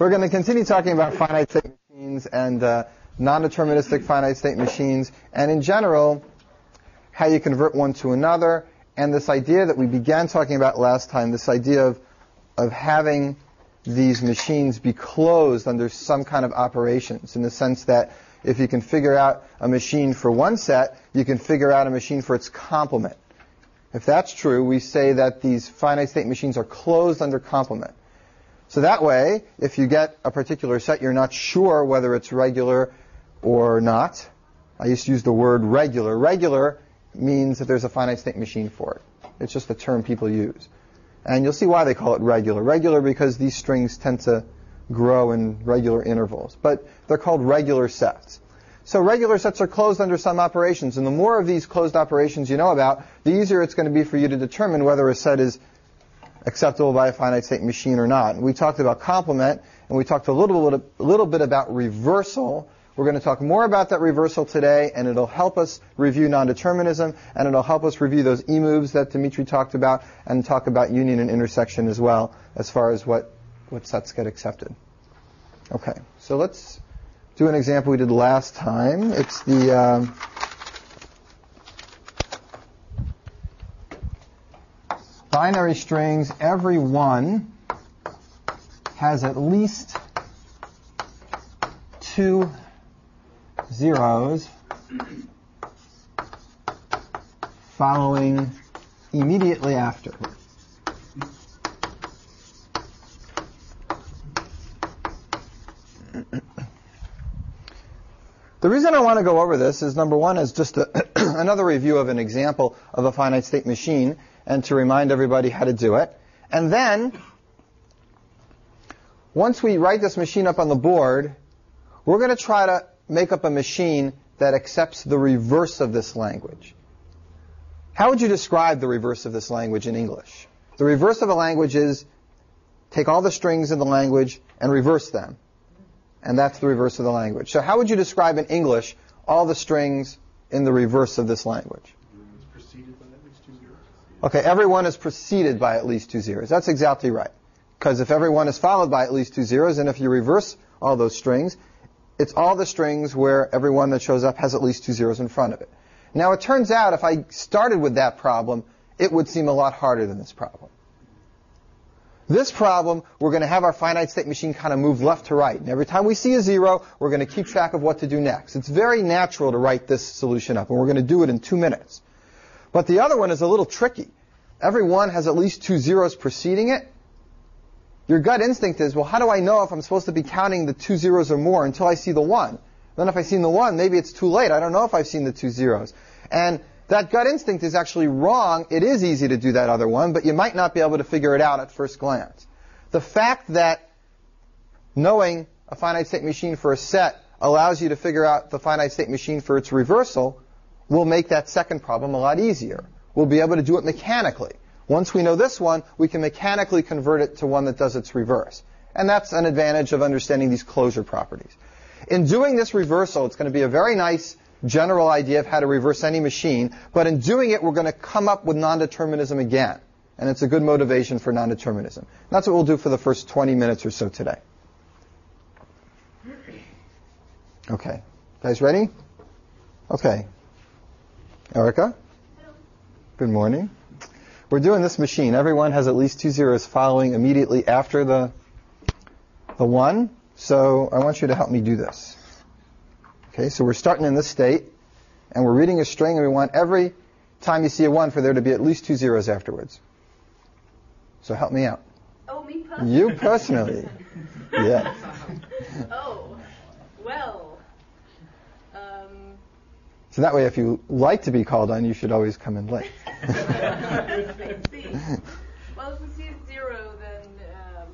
we're going to continue talking about finite state machines and uh, non-deterministic finite state machines, and in general, how you convert one to another, and this idea that we began talking about last time, this idea of, of having these machines be closed under some kind of operations, in the sense that if you can figure out a machine for one set, you can figure out a machine for its complement. If that's true, we say that these finite state machines are closed under complement. So that way, if you get a particular set, you're not sure whether it's regular or not. I used to use the word regular. Regular means that there's a finite state machine for it. It's just a term people use. And you'll see why they call it regular. Regular because these strings tend to grow in regular intervals. But they're called regular sets. So regular sets are closed under some operations, and the more of these closed operations you know about, the easier it's going to be for you to determine whether a set is acceptable by a finite state machine or not. And we talked about complement, and we talked a little bit, a little bit about reversal. We're going to talk more about that reversal today, and it'll help us review non-determinism, and it'll help us review those E moves that Dimitri talked about, and talk about union and intersection as well, as far as what, what sets get accepted. Okay, so let's do an example we did last time. It's the um, binary strings. Every one has at least two zeros following immediately after. The reason I want to go over this is number one is just a, another review of an example of a finite state machine and to remind everybody how to do it. And then, once we write this machine up on the board, we're going to try to make up a machine that accepts the reverse of this language. How would you describe the reverse of this language in English? The reverse of a language is take all the strings in the language and reverse them. And that's the reverse of the language. So how would you describe in English all the strings in the reverse of this language? Okay, everyone is preceded by at least two zeros. That's exactly right. Because if everyone is followed by at least two zeros, and if you reverse all those strings, it's all the strings where every one that shows up has at least two zeros in front of it. Now it turns out if I started with that problem, it would seem a lot harder than this problem. This problem, we're going to have our finite state machine kind of move left to right. And every time we see a zero, we're going to keep track of what to do next. It's very natural to write this solution up, and we're going to do it in two minutes. But the other one is a little tricky. Every one has at least two zeros preceding it. Your gut instinct is, well, how do I know if I'm supposed to be counting the two zeros or more until I see the one? Then if I see the one, maybe it's too late. I don't know if I've seen the two zeros. And that gut instinct is actually wrong. It is easy to do that other one, but you might not be able to figure it out at first glance. The fact that knowing a finite state machine for a set allows you to figure out the finite state machine for its reversal will make that second problem a lot easier. We'll be able to do it mechanically. Once we know this one, we can mechanically convert it to one that does its reverse. And that's an advantage of understanding these closure properties. In doing this reversal, it's going to be a very nice general idea of how to reverse any machine, but in doing it, we're going to come up with nondeterminism again. And it's a good motivation for nondeterminism. That's what we'll do for the first 20 minutes or so today. Okay. Guys ready? Okay. Erica? Good morning. We're doing this machine. Everyone has at least two zeros following immediately after the, the one. So I want you to help me do this. Okay, so we're starting in this state, and we're reading a string, and we want every time you see a 1 for there to be at least two zeros afterwards. So help me out. Oh, me personally? You personally. yeah. Oh, well. So that way, if you like to be called on, you should always come in late. Well, if we see zero, then um,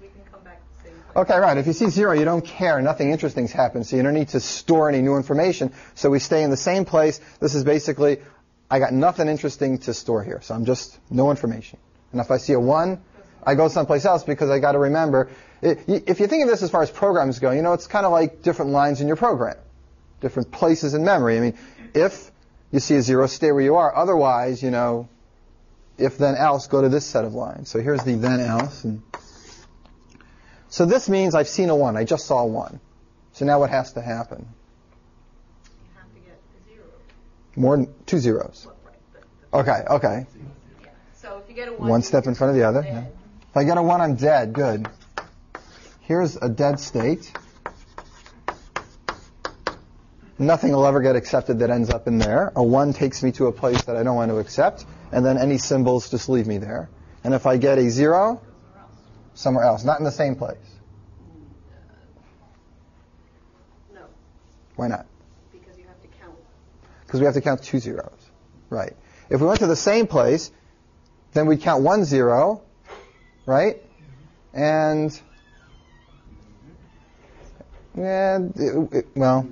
we can come back to the same place. Okay, right. If you see zero, you don't care. Nothing interesting's happened, so you don't need to store any new information. So we stay in the same place. This is basically, I got nothing interesting to store here, so I'm just no information. And if I see a one, I go someplace else because I got to remember. If you think of this as far as programs go, you know, it's kind of like different lines in your program, different places in memory. I mean, if you see a zero, stay where you are. Otherwise, you know, if then else, go to this set of lines. So here's the then else. And So this means I've seen a 1. I just saw 1. So now what has to happen? You have to get a zero. More than two zeros. Well, right, Okay, okay. yeah. So if you get a one. One step in front of the other. Yeah. If I get a 1, I'm dead. Good. Here's a dead state. Nothing will ever get accepted that ends up in there. A 1 takes me to a place that I don't want to accept, and then any symbols just leave me there. And if I get a 0, somewhere else, not in the same place. No, Why not? because you have to count. Because we have to count two zeros. Right. If we went to the same place, then we'd count one zero, right? And, yeah, it, it, well,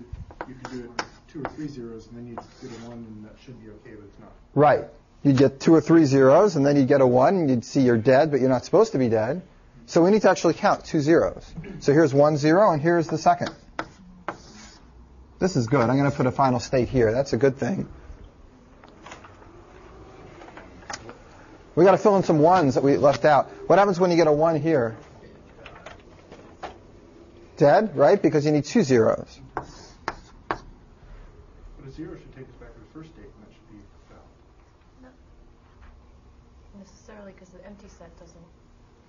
You could do it two or three zeros, and then you'd get a one, and that should be okay, but it's not. right. You'd get two or three zeros, and then you'd get a one, and you'd see you're dead, but you're not supposed to be dead. So we need to actually count two zeros. So here's one zero, and here's the second. This is good. I'm going to put a final state here. That's a good thing. We got to fill in some ones that we left out. What happens when you get a one here? Dead, right? Because you need two zeros. But a zero should take us back to the first state, and that should be valid. necessarily because the empty set doesn't.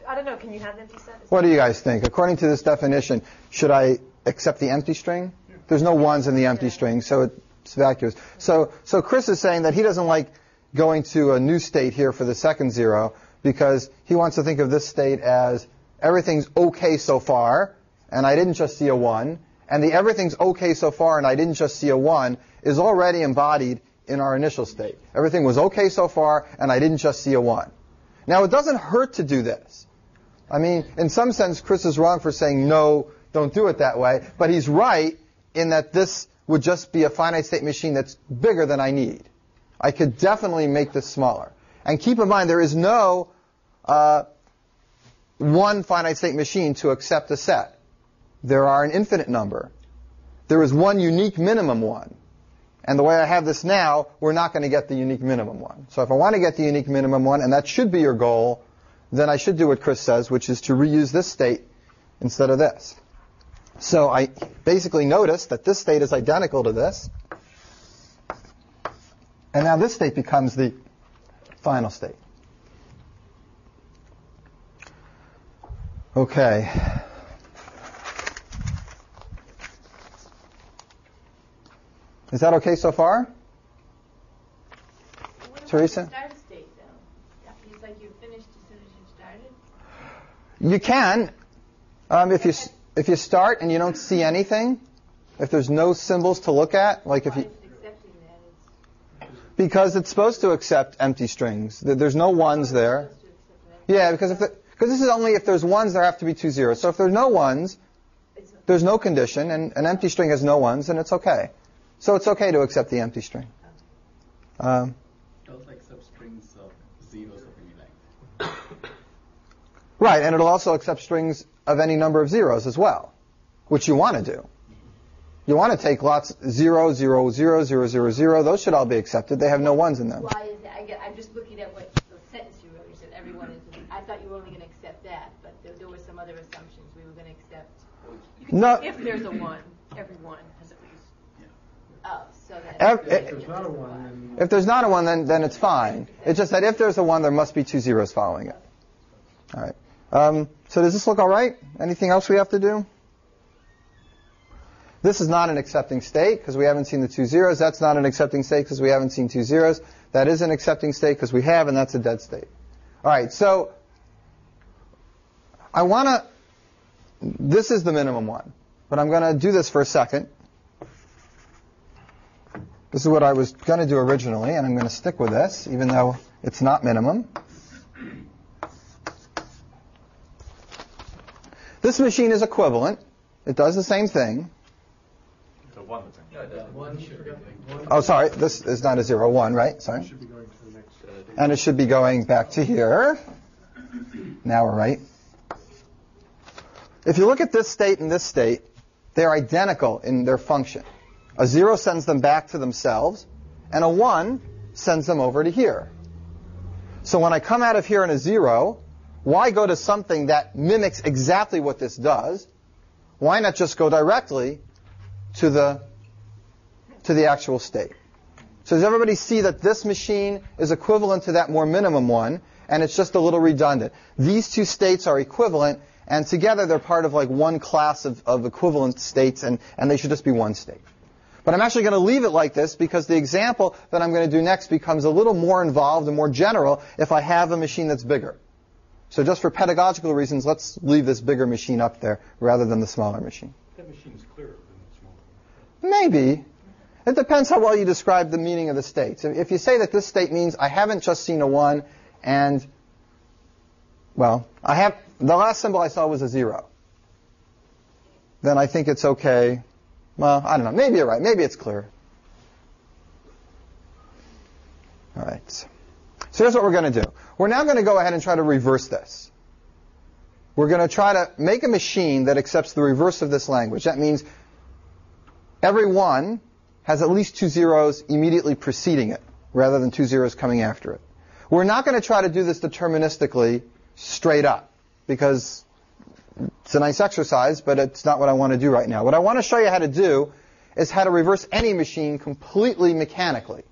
I don't know. Can you have the empty set? Is What do you guys think? According to this definition, should I accept the empty string? There's no ones in the empty string, so it's vacuous. So, so Chris is saying that he doesn't like going to a new state here for the second zero because he wants to think of this state as everything's okay so far, and I didn't just see a one, and the everything's okay so far and I didn't just see a one is already embodied in our initial state. Everything was okay so far and I didn't just see a one. Now it doesn't hurt to do this. I mean, in some sense, Chris is wrong for saying, no, don't do it that way. But he's right in that this would just be a finite state machine that's bigger than I need. I could definitely make this smaller. And keep in mind, there is no uh, one finite state machine to accept a set. There are an infinite number. There is one unique minimum one. And the way I have this now, we're not going to get the unique minimum one. So if I want to get the unique minimum one, and that should be your goal, then I should do what Chris says, which is to reuse this state instead of this. So I basically notice that this state is identical to this. And now this state becomes the final state. Okay. Is that okay so far? Teresa? state though? It's like you finished as soon as you started. You can, um, if you if you start and you don't see anything, if there's no symbols to look at, like if you is it accepting that? It's because it's supposed to accept empty strings. There's no ones there. supposed to accept that. Yeah, because if because this is only if there's ones, there have to be two zeros. So if there's no ones, there's no condition, and an empty string has no ones, and it's okay. So it's okay to accept the empty string. Um, It also accepts strings of zeros of any length. right, and it'll also accept strings of any number of zeros as well, which you want to do. You want to take lots zero, zero, zero, zero, zero, zero. Those should all be accepted. They have no ones in them. why is that? I get, I'm just looking at what the sentence you wrote. You said everyone is. I thought you were only going to accept that, but there, there were some other assumptions. We were going to accept. You could No. if there's a one, everyone has at least. Yeah. Oh, so that. Ev- If there's not a one, then If there's not a one, then, then it's fine. It's just that if there's a one, there must be two zeros following it. All right. Um, so does this look all right? Anything else we have to do? This is not an accepting state because we haven't seen the two zeros. That's not an accepting state because we haven't seen two zeros. That is an accepting state because we have, and that's a dead state. All right. So I want to. This is the minimum one, but I'm going to do this for a second. This is what I was going to do originally, and I'm going to stick with this, even though it's not minimum. This machine is equivalent. It does the same thing. Oh, sorry, this is not a zero one, right? Sorry. it should be going to the next. And it should be going back to here. Now we're right. If you look at this state and this state, they're identical in their function. A zero sends them back to themselves, and a one sends them over to here. So when I come out of here in a zero, why go to something that mimics exactly what this does? Why not just go directly to the to the actual state? So does everybody see that this machine is equivalent to that more minimum one, and it's just a little redundant? These two states are equivalent, and together they're part of like one class of, of equivalent states, and, and they should just be one state. But I'm actually going to leave it like this because the example that I'm going to do next becomes a little more involved and more general if I have a machine that's bigger. So just for pedagogical reasons, let's leave this bigger machine up there rather than the smaller machine. That machine's clearer than the small one. Maybe. It depends how well you describe the meaning of the states. If you say that this state means I haven't just seen a 1 and, well, I have, the last symbol I saw was a 0, then I think it's okay. Well, I don't know. Maybe you're right. Maybe it's clear. All right. So here's what we're going to do. We're now going to go ahead and try to reverse this. We're going to try to make a machine that accepts the reverse of this language. That means every one has at least two zeros immediately preceding it, rather than two zeros coming after it. We're not going to try to do this deterministically straight up, because it's a nice exercise, but it's not what I want to do right now. What I want to show you how to do is how to reverse any machine completely mechanically.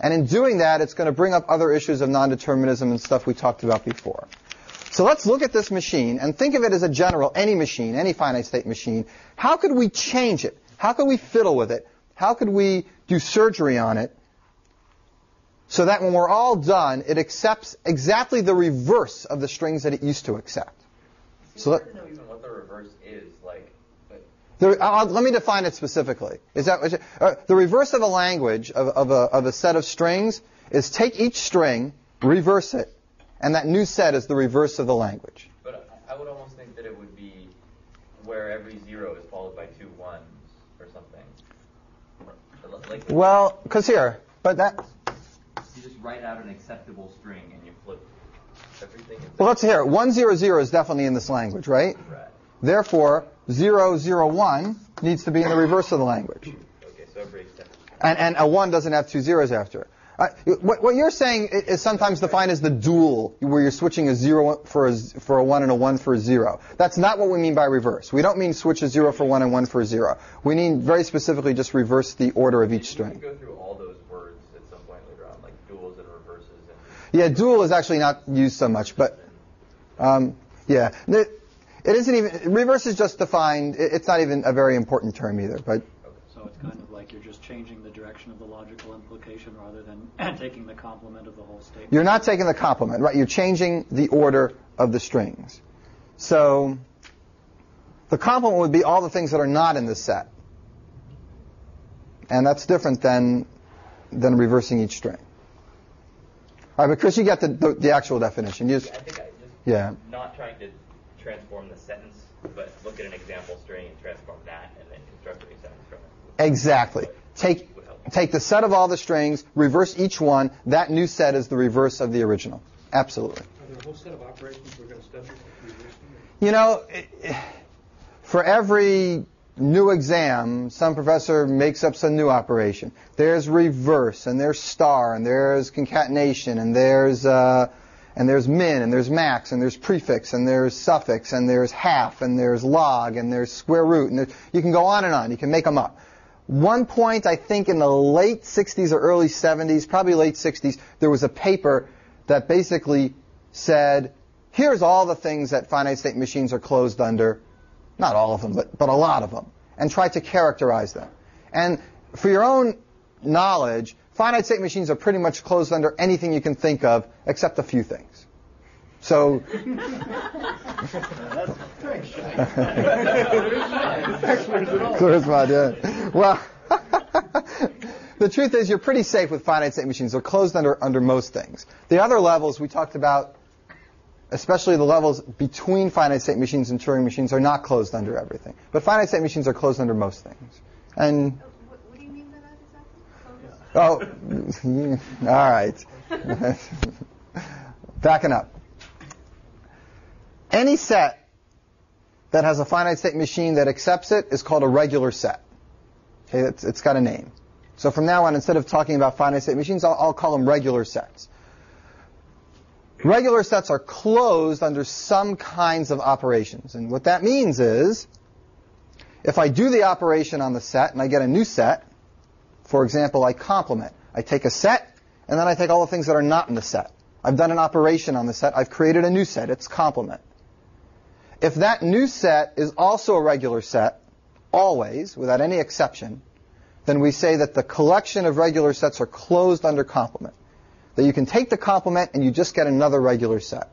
And in doing that, it's going to bring up other issues of nondeterminism and stuff we talked about before. So let's look at this machine and think of it as a general, any machine, any finite state machine. How could we change it? How could we fiddle with it? How could we do surgery on it so that when we're all done, it accepts exactly the reverse of the strings that it used to accept? So let, know even what the reverse is, like, the, I'll, let me define it specifically. Is that you- uh, the reverse of a language of, of, a, of a set of strings is take each string, reverse it, and that new set is the reverse of the language. but I would almost think that it would be where every zero is followed by two ones or something. Like Well, because here, but that. you just write out an acceptable string and everything. Well, let's hear it. One zero zero is definitely in this language, right? Right. Therefore, zero zero one needs to be in the reverse of the language, Okay, so every exception. and and a one doesn't have two zeros after it. Uh, what, what you're saying is sometimes defined as the dual, where you're switching a zero for a, for a one and a one for a zero. That's not what we mean by reverse. We don't mean switch a zero for one and one for a zero. We mean very specifically just reverse the order of each string. can go through all those words at some point later on, like duals and reverses and. Yeah, dual is actually not used so much, but um, yeah, it, it isn't even reverse is just defined. It, it's not even a very important term either. But So it's kind of like you're just changing the direction of the logical implication rather than taking the complement of the whole statement. you're not taking the complement, right? You're changing the order of the strings. So the complement would be all the things that are not in the set, and that's different than than reversing each string. All right, but Chris, you get the, the, the actual definition. You just, I think I just. Yeah. Not trying to transform the sentence, but look at an example string and transform that and then construct a new sentence from it. Exactly. Take take the set of all the strings, reverse each one. That new set is the reverse of the original. Absolutely. Are there a whole set of operations we're going to study? You know, for every new exam, some professor makes up some new operation. There's reverse, and there's star, and there's concatenation, and there's uh, and there's min, and there's max, and there's prefix, and there's suffix, and there's half, and there's log, and there's square root, and you can go on and on. You can make them up. One point, I think in the late 60s or early 70s, probably late 60s, there was a paper that basically said, here's all the things that finite state machines are closed under. Not all of them, but, but a lot of them. And try to characterize them. And for your own knowledge, finite state machines are pretty much closed under anything you can think of, except a few things. So, clear as mud, yeah. Well, the truth is you're pretty safe with finite state machines. They're closed under, under most things. The other levels we talked about, especially the levels between finite state machines and Turing machines, are not closed under everything. But finite state machines are closed under most things. And, What, what do you mean by that exactly? oh, all right. Backing up. Any set that has a finite state machine that accepts it is called a regular set. Okay, it's, it's got a name. So from now on, instead of talking about finite state machines, I'll, I'll call them regular sets. Regular sets are closed under some kinds of operations. And what that means is, if I do the operation on the set and I get a new set, for example, I complement. I take a set and then I take all the things that are not in the set. I've done an operation on the set. I've created a new set. It's complement. If that new set is also a regular set, always, without any exception, then we say that the collection of regular sets are closed under complement. That you can take the complement and you just get another regular set.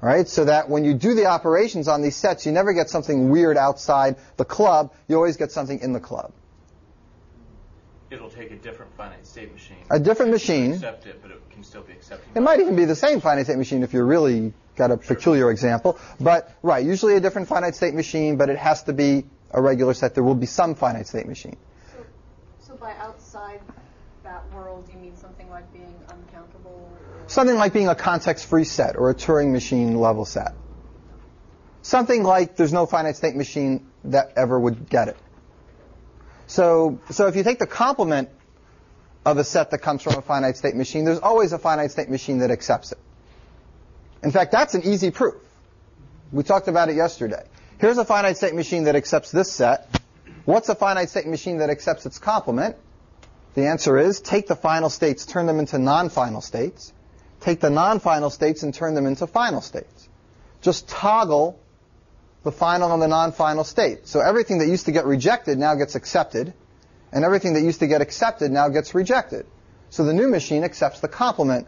All right, so that when you do the operations on these sets, you never get something weird outside the club. You always get something in the club. It'll take a different finite state machine. A different machine. Accept it, but it can still be accepted. It might even be the same finite state machine if you really got a peculiar example. But right, usually a different finite state machine, but it has to be a regular set. There will be some finite state machine. So, so by outside that world, you mean something like being uncountable? Something like being a context-free set or a Turing machine level set. Something like there's no finite state machine that ever would get it. So, so if you take the complement of a set that comes from a finite state machine, there's always a finite state machine that accepts it. In fact, that's an easy proof. We talked about it yesterday. Here's a finite state machine that accepts this set. What's a finite state machine that accepts its complement? The answer is take the final states, turn them into non-final states. Take the non-final states and turn them into final states. Just toggle the final and the non-final state. So everything that used to get rejected now gets accepted, and everything that used to get accepted now gets rejected. So the new machine accepts the complement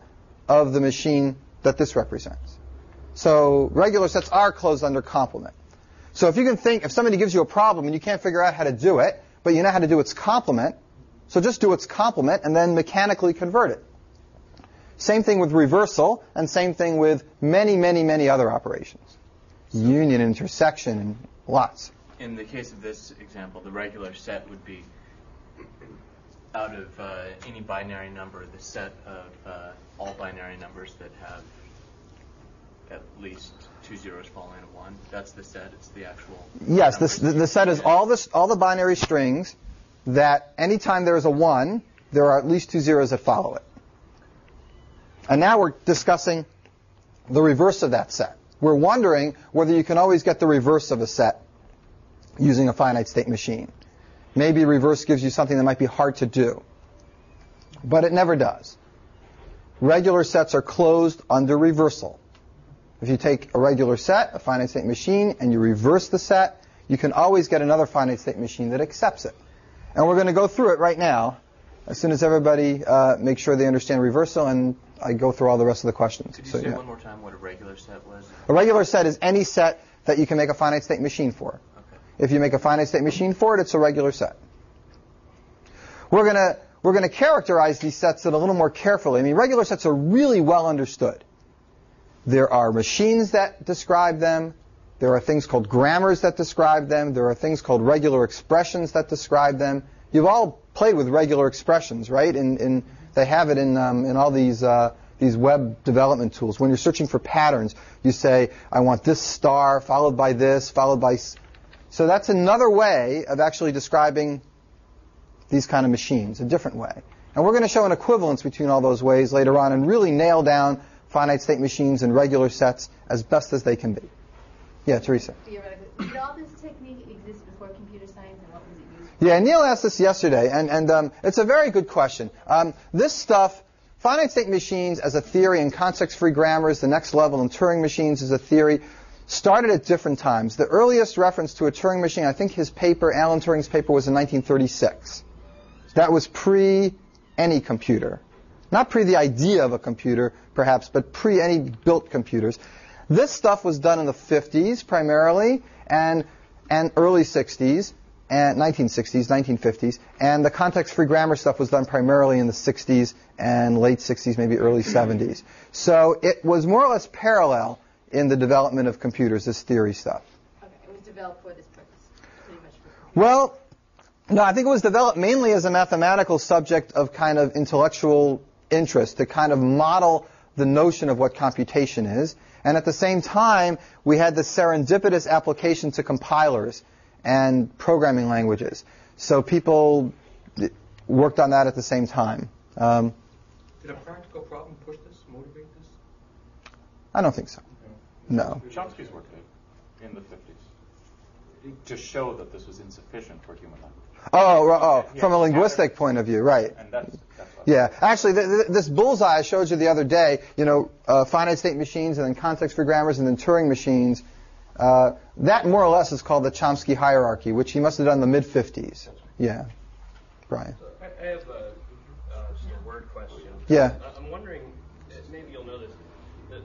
of the machine that this represents. So regular sets are closed under complement. So if you can think, if somebody gives you a problem and you can't figure out how to do it, but you know how to do its complement, so just do its complement and then mechanically convert it. Same thing with reversal, and same thing with many, many, many other operations. Union, intersection, and lots. In the case of this example, the regular set would be out of uh, any binary number, the set of uh, all binary numbers that have at least two zeros following a one. That's the set. It's the actual. Yes, this, the, the set is all, this, all the binary strings that anytime there is a 1, there are at least two zeros that follow it. And now we're discussing the reverse of that set. We're wondering whether you can always get the reverse of a set using a finite state machine. Maybe reverse gives you something that might be hard to do. But it never does. Regular sets are closed under reversal. If you take a regular set, a finite state machine, and you reverse the set, you can always get another finite state machine that accepts it. And we're going to go through it right now, as soon as everybody uh, makes sure they understand reversal, and I go through all the rest of the questions. Could you So, say yeah. one more time what a regular set was? A regular set is any set that you can make a finite state machine for. Okay. If you make a finite state machine for it, it's a regular set. We're going to we're going to characterize these sets a little more carefully. I mean, regular sets are really well understood. There are machines that describe them. There are things called grammars that describe them. There are things called regular expressions that describe them. You've all played with regular expressions, right? In, in, they have it in, um, in all these, uh, these web development tools. When you're searching for patterns, you say, I want this star followed by this, followed by. So that's another way of actually describing these kind of machines, a different way. And we're going to show an equivalence between all those ways later on and really nail down finite state machines and regular sets as best as they can be. Yeah, Teresa. Did all this technique exist before computer science, and what was it used for? Yeah, Neil asked this yesterday, and, and um, it's a very good question. Um, this stuff, finite state machines as a theory and context-free grammars, the next level and Turing machines as a theory, started at different times. The earliest reference to a Turing machine, I think his paper, Alan Turing's paper, was in 1936. That was pre any computer. Not pre the idea of a computer, perhaps, but pre any built computers. This stuff was done in the 50s primarily, and, and early 60s, and 1960s, 1950s, and the context-free grammar stuff was done primarily in the 60s and late 60s, maybe early 70s. So it was more or less parallel in the development of computers, this theory stuff. Okay, it was developed for this purpose, pretty much. For Well, no, I think it was developed mainly as a mathematical subject of kind of intellectual interest to kind of model the notion of what computation is. And at the same time, we had the serendipitous application to compilers and programming languages. So people worked on that at the same time. Um, Did a practical problem push this, motivate this? I don't think so. No. Chomsky's work did in the 50s to show that this was insufficient for human language. Oh, ri- oh, Yeah, from a linguistic point of view, right. And that's, that's what Yeah, actually, th- th- this bullseye I showed you the other day, you know, uh, finite state machines and then context-free grammars and then Turing machines, uh, that more or less is called the Chomsky hierarchy, which he must have done in the mid-50s. Yeah. Brian. I, I have a, uh, just a word question. Yeah. I- I'm wondering, uh, maybe you'll know this, the,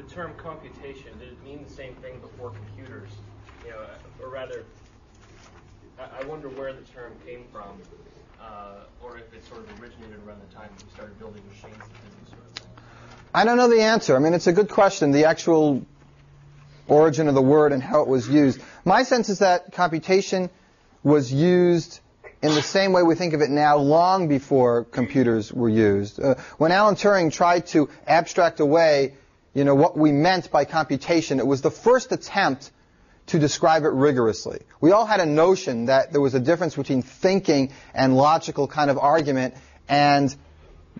the term computation, did it mean the same thing before computers? You know, uh, or rather, I, I wonder where the term came from, uh, or if it sort of originated around the time we started building machines that sort of. I don't know the answer. I mean, it's a good question, the actual origin of the word and how it was used. My sense is that computation was used in the same way we think of it now, long before computers were used. Uh, when Alan Turing tried to abstract away, you know, what we meant by computation, it was the first attempt to describe it rigorously. We all had a notion that there was a difference between thinking and logical kind of argument and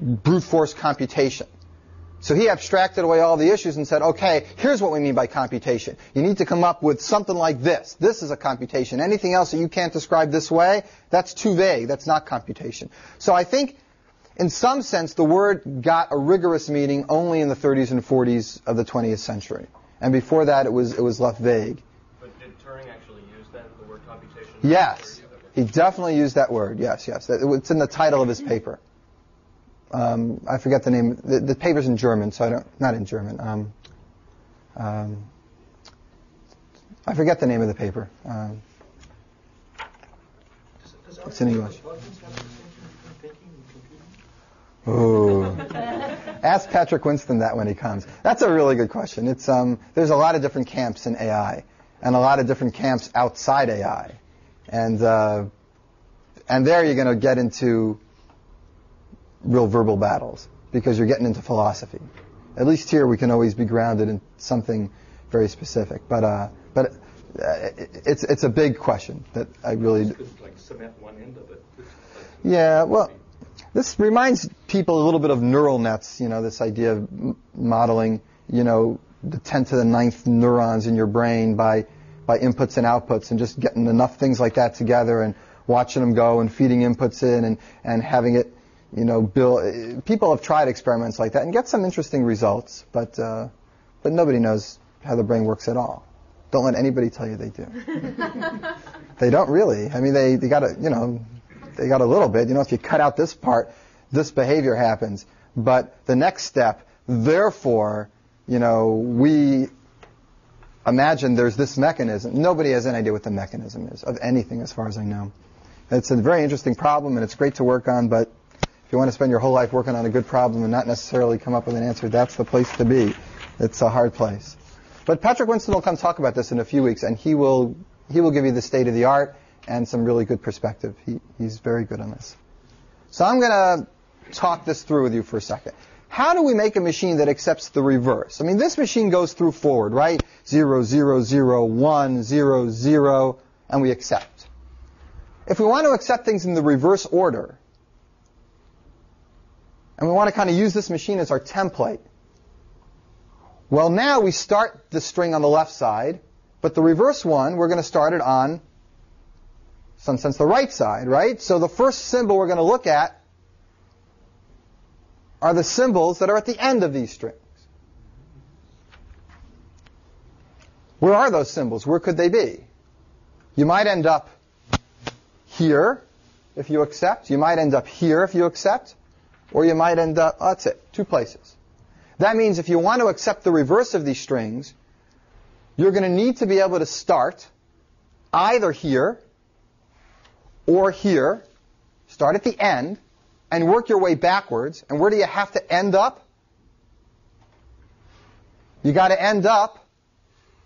brute force computation. So he abstracted away all the issues and said, okay, here's what we mean by computation. You need to come up with something like this. This is a computation. Anything else that you can't describe this way, that's too vague. That's not computation. So I think, in some sense, the word got a rigorous meaning only in the 30s and 40s of the 20th century. And before that, it was, it was left vague. Actually that, the word computation? Yes. He definitely used that word. Yes, yes. It's in the title of his paper. Um, I forget the name. The, the paper's in German, so I don't. Not in German. Um, um, I forget the name of the paper. Um, it's in English. Ooh. Ask Patrick Winston that when he comes. That's a really good question. It's um, there's a lot of different camps in AI, and a lot of different camps outside AI, and uh, and there you're going to get into real verbal battles because you're getting into philosophy. At least here we can always be grounded in something very specific. But uh, but uh, it's it's a big question that I really. like cement one end of it. Yeah, well, this reminds people a little bit of neural nets. You know, this idea of m- modeling. You know, the 10 to the ninth neurons in your brain by by inputs and outputs, and just getting enough things like that together and watching them go and feeding inputs in and and having it. You know, build. People have tried experiments like that and get some interesting results, but uh, but nobody knows how the brain works at all. Don't let anybody tell you they do. They don't really. I mean, they, they got a, you know, they got a little bit. You know, if you cut out this part, this behavior happens. But the next step, therefore, you know, we imagine there's this mechanism. Nobody has any idea what the mechanism is of anything, as far as I know. It's a very interesting problem, and it's great to work on. But if you want to spend your whole life working on a good problem and not necessarily come up with an answer, that's the place to be. It's a hard place. But Patrick Winston will come talk about this in a few weeks, and he will he will give you the state of the art and some really good perspective. He, he's very good on this. So I'm going to talk this through with you for a second. How do we make a machine that accepts the reverse? I mean, this machine goes through forward, right? Zero, zero, zero, one, zero, zero, and we accept. If we want to accept things in the reverse order, and we want to kind of use this machine as our template, well, now we start the string on the left side, but the reverse one, we're going to start it on, some sense, the right side, right? So the first symbol we're going to look at are the symbols that are at the end of these strings. Where are those symbols? Where could they be? You might end up here if you accept. You might end up here if you accept. Or you might end up, oh, that's it, two places. That means if you want to accept the reverse of these strings, you're going to need to be able to start either here or here, start at the end, and work your way backwards. And where do you have to end up? You got to end up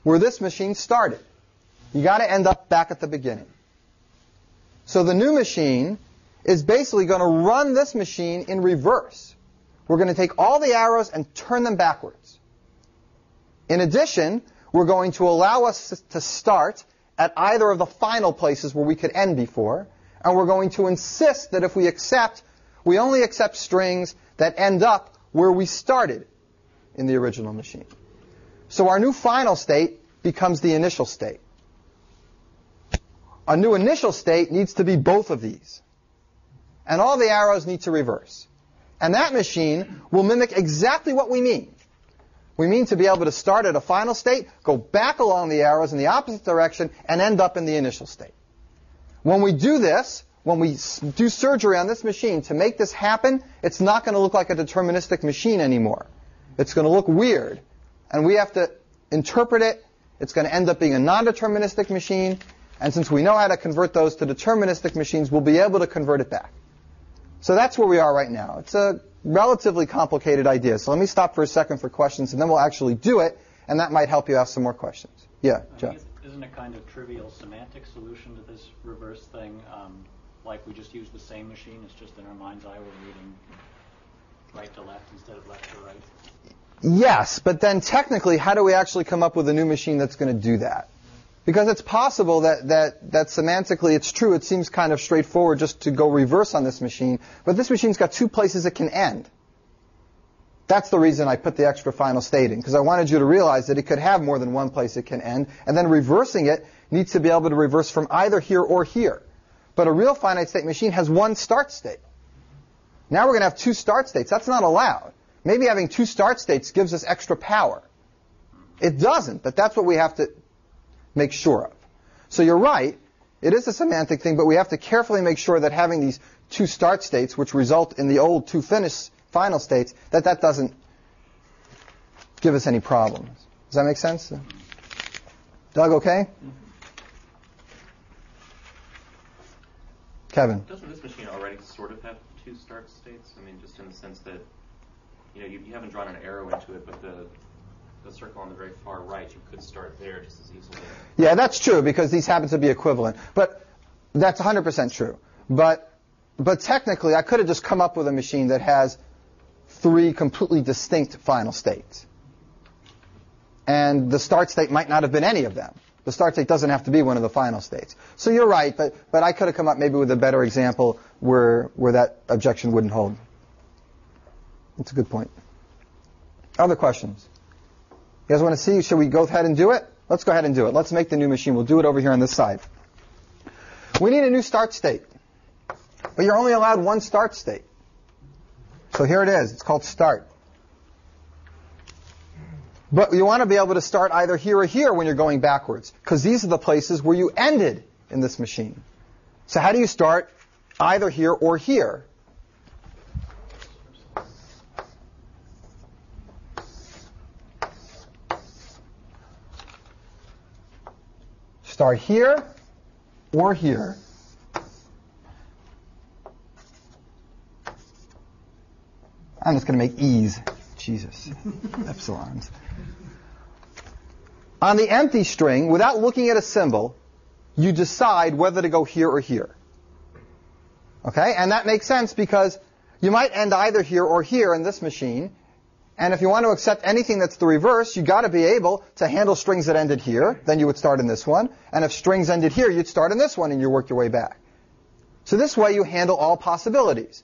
where this machine started. You got to end up back at the beginning. So the new machine is basically going to run this machine in reverse. We're going to take all the arrows and turn them backwards. In addition, we're going to allow us to start at either of the final places where we could end before, and we're going to insist that if we accept, we only accept strings that end up where we started in the original machine. So our new final state becomes the initial state. A new initial state needs to be both of these. And all the arrows need to reverse. And that machine will mimic exactly what we mean. We mean to be able to start at a final state, go back along the arrows in the opposite direction, and end up in the initial state. When we do this, when we do surgery on this machine to make this happen, it's not going to look like a deterministic machine anymore. It's going to look weird. And we have to interpret it. It's going to end up being a non-deterministic machine. And since we know how to convert those to deterministic machines, we'll be able to convert it back. So that's where we are right now. It's a relatively complicated idea. So let me stop for a second for questions, and then we'll actually do it, and that might help you ask some more questions. Yeah, Joe. Isn't a kind of trivial semantic solution to this reverse thing, um, like we just use the same machine, it's just in our mind's eye we're reading right to left instead of left to right? Yes, but then technically, how do we actually come up with a new machine that's going to do that? Because it's possible that, that, that semantically it's true. It seems kind of straightforward just to go reverse on this machine. But this machine's got two places it can end. That's the reason I put the extra final state in, because I wanted you to realize that it could have more than one place it can end, and then reversing it needs to be able to reverse from either here or here. But a real finite state machine has one start state. Now we're going to have two start states. That's not allowed. Maybe having two start states gives us extra power. It doesn't, but that's what we have to make sure of. So you're right. It is a semantic thing, but we have to carefully make sure that having these two start states, which result in the old two finish final states, that that doesn't give us any problems. Does that make sense? Doug, okay? Mm-hmm. Kevin. Doesn't this machine already sort of have two start states? I mean, just in the sense that, you know, you, you haven't drawn an arrow into it, but the the circle on the very far right, you could start there just as easily. Yeah, that's true because these happen to be equivalent. But that's 100% true. But but technically, I could have just come up with a machine that has three completely distinct final states. And the start state might not have been any of them. The start state doesn't have to be one of the final states. So you're right, but, but I could have come up maybe with a better example where, where that objection wouldn't hold. That's a good point. Other questions? You guys want to see? Should we go ahead and do it? Let's go ahead and do it. Let's make the new machine. We'll do it over here on this side. We need a new start state. But you're only allowed one start state. So here it is. It's called start. But you want to be able to start either here or here when you're going backwards, because these are the places where you ended in this machine. So how do you start either here or here? Start here or here. I'm just going to make e's. Jesus. Epsilons. On the empty string, without looking at a symbol, you decide whether to go here or here. Okay? And that makes sense because you might end either here or here in this machine, and if you want to accept anything that's the reverse, you got to be able to handle strings that ended here. Then you would start in this one. And if strings ended here, you'd start in this one and you work your way back. So this way you handle all possibilities.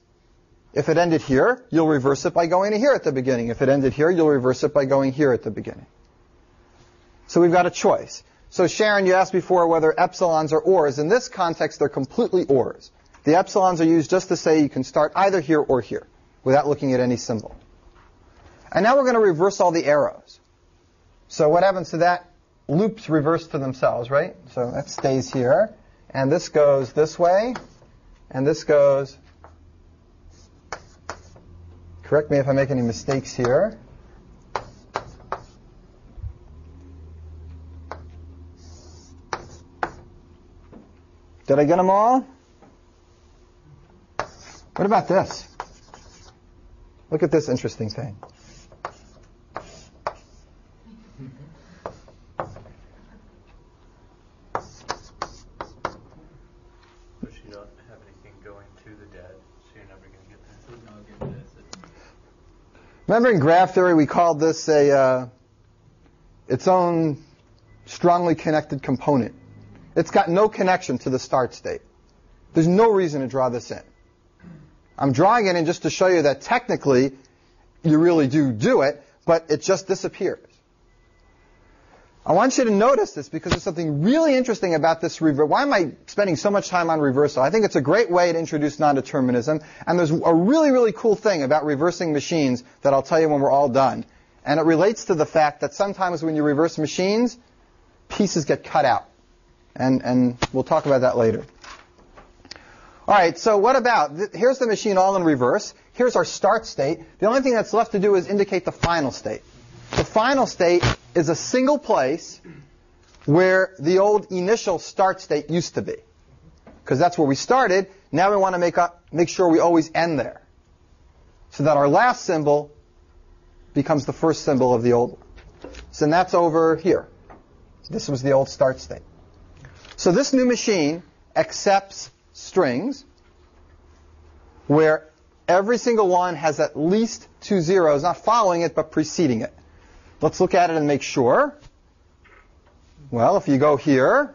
If it ended here, you'll reverse it by going to here at the beginning. If it ended here, you'll reverse it by going here at the beginning. So we've got a choice. So Sharon, you asked before whether epsilons are ors. In this context, they're completely ors. The epsilons are used just to say you can start either here or here without looking at any symbol. And now we're going to reverse all the arrows. So what happens to that? Loops reverse to themselves, right? So that stays here. And this goes this way. And this goes. Correct me if I make any mistakes here. Did I get them all? What about this? Look at this interesting thing. Remember in graph theory we called this a uh, its own strongly connected component. It's got no connection to the start state. There's no reason to draw this in. I'm drawing it in just to show you that technically you really do do it, but it just disappears. I want you to notice this because there's something really interesting about this reverse. Why am I spending so much time on reversal? I think it's a great way to introduce non-determinism, and there's a really, really cool thing about reversing machines that I'll tell you when we're all done. And it relates to the fact that sometimes when you reverse machines, pieces get cut out. And, and we'll talk about that later. All right, so what about, here's the machine all in reverse. Here's our start state. The only thing that's left to do is indicate the final state. The final state is a single place where the old initial start state used to be. Because that's where we started. Now we want to make, up, make sure we always end there. So that our last symbol becomes the first symbol of the old one. So that's over here. This was the old start state. So this new machine accepts strings where every single one has at least two zeros, not following it, but preceding it. Let's look at it and make sure. Well, if you go here,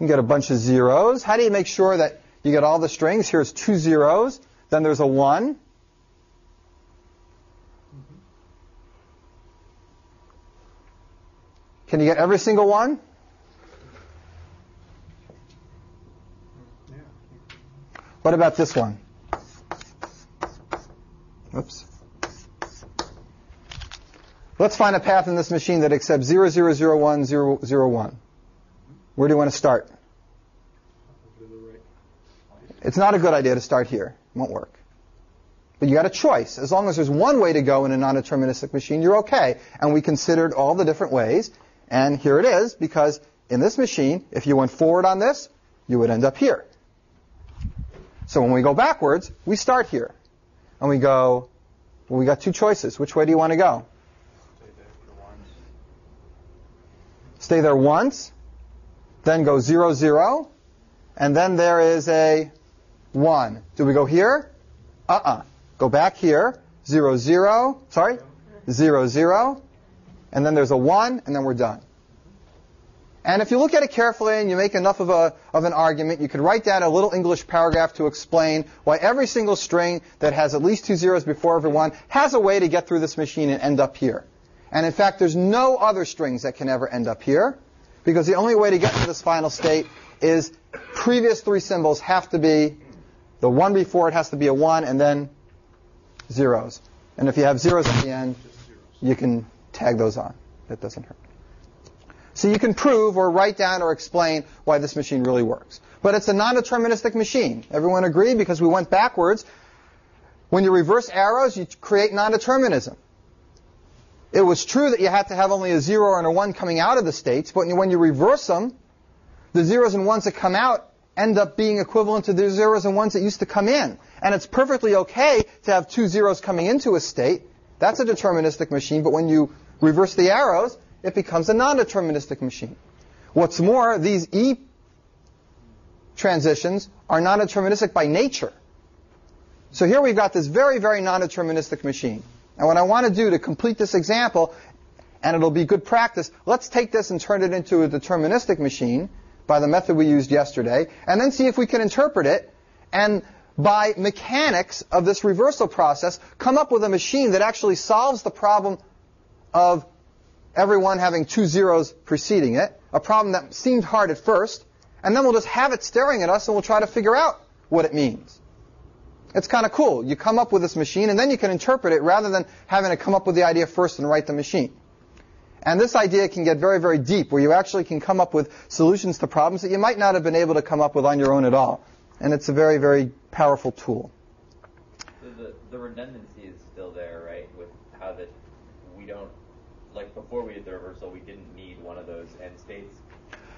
you get a bunch of zeros. How do you make sure that you get all the strings? Here's two zeros. Then there's a one. Can you get every single one? What about this one? Oops. Let's find a path in this machine that accepts 0001001. Where do you want to start? It's not a good idea to start here. It won't work. But you got a choice. As long as there's one way to go in a non-deterministic machine, you're okay. And we considered all the different ways. And here it is, because in this machine, if you went forward on this, you would end up here. So when we go backwards, we start here. And we go, well, we got two choices. Which way do you want to go? Stay there once, then go 0, 0, and then there is a 1. Do we go here? Uh-uh. Go back here, 0, 0, sorry, 0, 0, and then there's a 1, and then we're done. And if you look at it carefully and you make enough of, a, of an argument, you could write down a little English paragraph to explain why every single string that has at least two zeros before every one has a way to get through this machine and end up here. And in fact, there's no other strings that can ever end up here, because the only way to get to this final state is previous three symbols have to be, the one before it has to be a one, and then zeros. And if you have zeros at the end, you can tag those on. That doesn't hurt. So you can prove or write down or explain why this machine really works. But it's a non-deterministic machine. Everyone agree? Because we went backwards. When you reverse arrows, you create non-determinism. It was true that you had to have only a zero and a one coming out of the states, but when you reverse them, the zeros and ones that come out end up being equivalent to the zeros and ones that used to come in. And it's perfectly okay to have two zeros coming into a state. That's a deterministic machine, but when you reverse the arrows, it becomes a non-deterministic machine. What's more, these E transitions are non-deterministic by nature. So here we've got this very, very non-deterministic machine. And what I want to do to complete this example, and it'll be good practice, let's take this and turn it into a deterministic machine by the method we used yesterday, and then see if we can interpret it, and by mechanics of this reversal process, come up with a machine that actually solves the problem of everyone having two zeros preceding it, a problem that seemed hard at first, and then we'll just have it staring at us and we'll try to figure out what it means. It's kind of cool. You come up with this machine and then you can interpret it rather than having to come up with the idea first and write the machine. And this idea can get very, very deep where you actually can come up with solutions to problems that you might not have been able to come up with on your own at all. And it's a very, very powerful tool. So the, the redundancy is still there, right? With how that we don't like before we did the reversal, we didn't need one of those end states.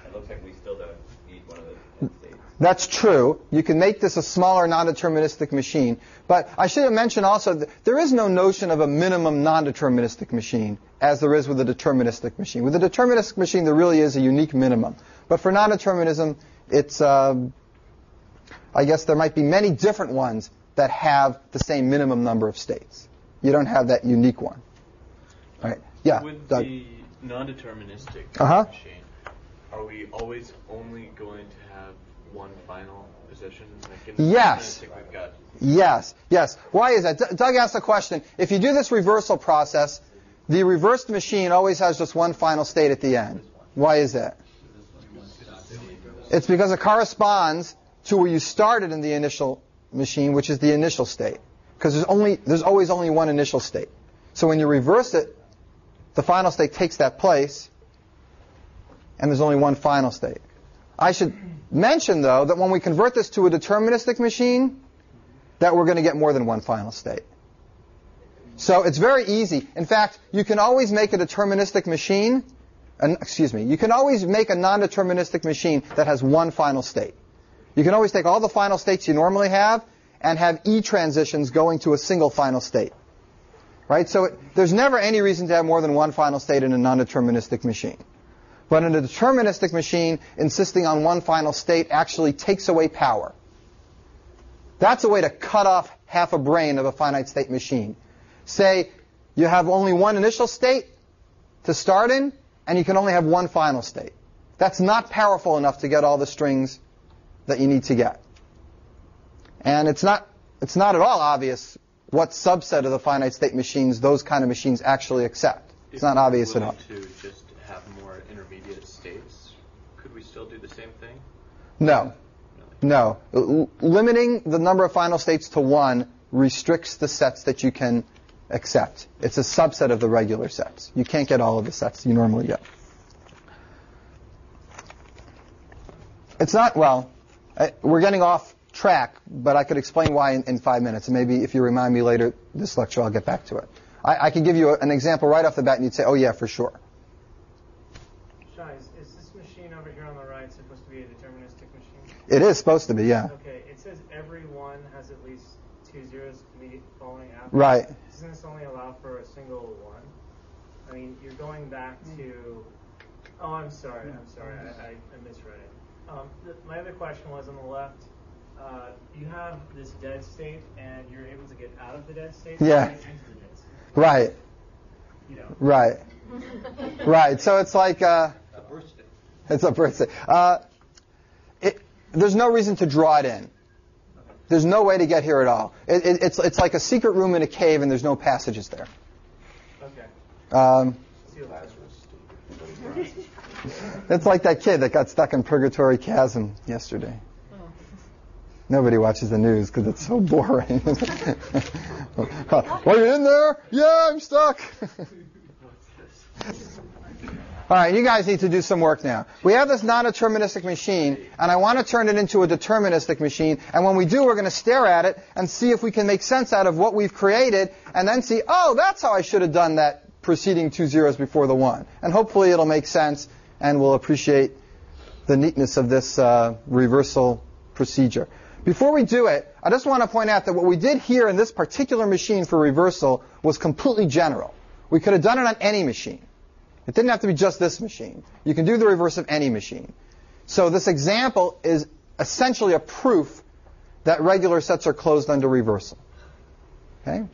It looks like we still don't need one of those end states. That's true. You can make this a smaller non-deterministic machine. But I should have mentioned also that there is no notion of a minimum non-deterministic machine as there is with a deterministic machine. With a deterministic machine, there really is a unique minimum. But for non-determinism, it's, uh, I guess there might be many different ones that have the same minimum number of states. You don't have that unique one. All right. Yeah. With Doug. the non-deterministic Uh-huh. machine, are we always only going to have one final position? Like Yes. got Yes, yes. Why is that? D- Doug asked the question, if you do this reversal process, the reversed machine always has just one final state at the end. Why is that? It's because it corresponds to where you started in the initial machine, which is the initial state. Because there's only there's always only one initial state. So when you reverse it, the final state takes that place, and there's only one final state. I should mention though that when we convert this to a deterministic machine, that we're going to get more than one final state. So it's very easy. In fact, you can always make a deterministic machine, an, excuse me, you can always make a non-deterministic machine that has one final state. You can always take all the final states you normally have and have E transitions going to a single final state. Right? So it, there's never any reason to have more than one final state in a non-deterministic machine. But in a deterministic machine, insisting on one final state actually takes away power. That's a way to cut off half a brain of a finite state machine. Say you have only one initial state to start in, and you can only have one final state. That's not powerful enough to get all the strings that you need to get. And it's not, it's not at all obvious what subset of the finite state machines those kind of machines actually accept. It's not obvious at all. to just states, could we still do the same thing? No. No. L- limiting the number of final states to one restricts the sets that you can accept. It's a subset of the regular sets. You can't get all of the sets you normally get. It's not, well, we're getting off track, but I could explain why in, in, five minutes. And maybe if you remind me later this lecture, I'll get back to it. I, I can give you a, an example right off the bat, and you'd say, oh, yeah, for sure. Shai, is, is this machine over here on the right supposed to be a deterministic machine? It is supposed to be, yeah. Okay, it says every one has at least two zeros be following after. Right. Doesn't this only allow for a single one? I mean, you're going back to. Oh, I'm sorry. I'm sorry. I, I, I misread it. Um, the, my other question was on the left. Uh, you have this dead state, and you're able to get out of the dead state. Yeah. Dead state. Right. You know. Right. right. So it's like. Uh, A birth state. it's a birth state. Uh, it, there's no reason to draw it in. There's no way to get here at all. It, it, it's, it's like a secret room in a cave and there's no passages there. Okay. Um, it's like that kid that got stuck in Purgatory Chasm yesterday. Nobody watches the news because it's so boring. Are you in there? Yeah, I'm stuck. All right, you guys need to do some work now. We have this non-deterministic machine, and I want to turn it into a deterministic machine. And when we do, we're going to stare at it and see if we can make sense out of what we've created, and then see, oh, that's how I should have done that preceding two zeros before the one. And hopefully it'll make sense, and we'll appreciate the neatness of this uh, reversal procedure. Before we do it, I just want to point out that what we did here in this particular machine for reversal was completely general. We could have done it on any machine. It didn't have to be just this machine. You can do the reverse of any machine. So this example is essentially a proof that regular sets are closed under reversal. Okay?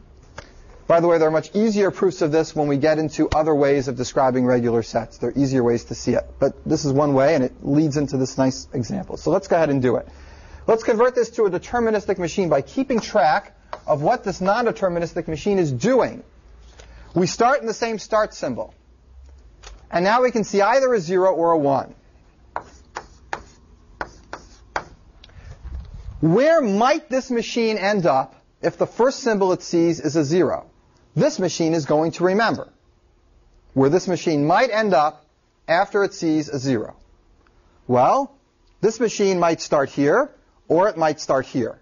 By the way, there are much easier proofs of this when we get into other ways of describing regular sets. There are easier ways to see it. But this is one way, and it leads into this nice example. So let's go ahead and do it. Let's convert this to a deterministic machine by keeping track of what this non-deterministic machine is doing. We start in the same start symbol. And now we can see either a 0 or a 1. Where might this machine end up if the first symbol it sees is a 0? This machine is going to remember where this machine might end up after it sees a 0. Well, this machine might start here, or it might start here.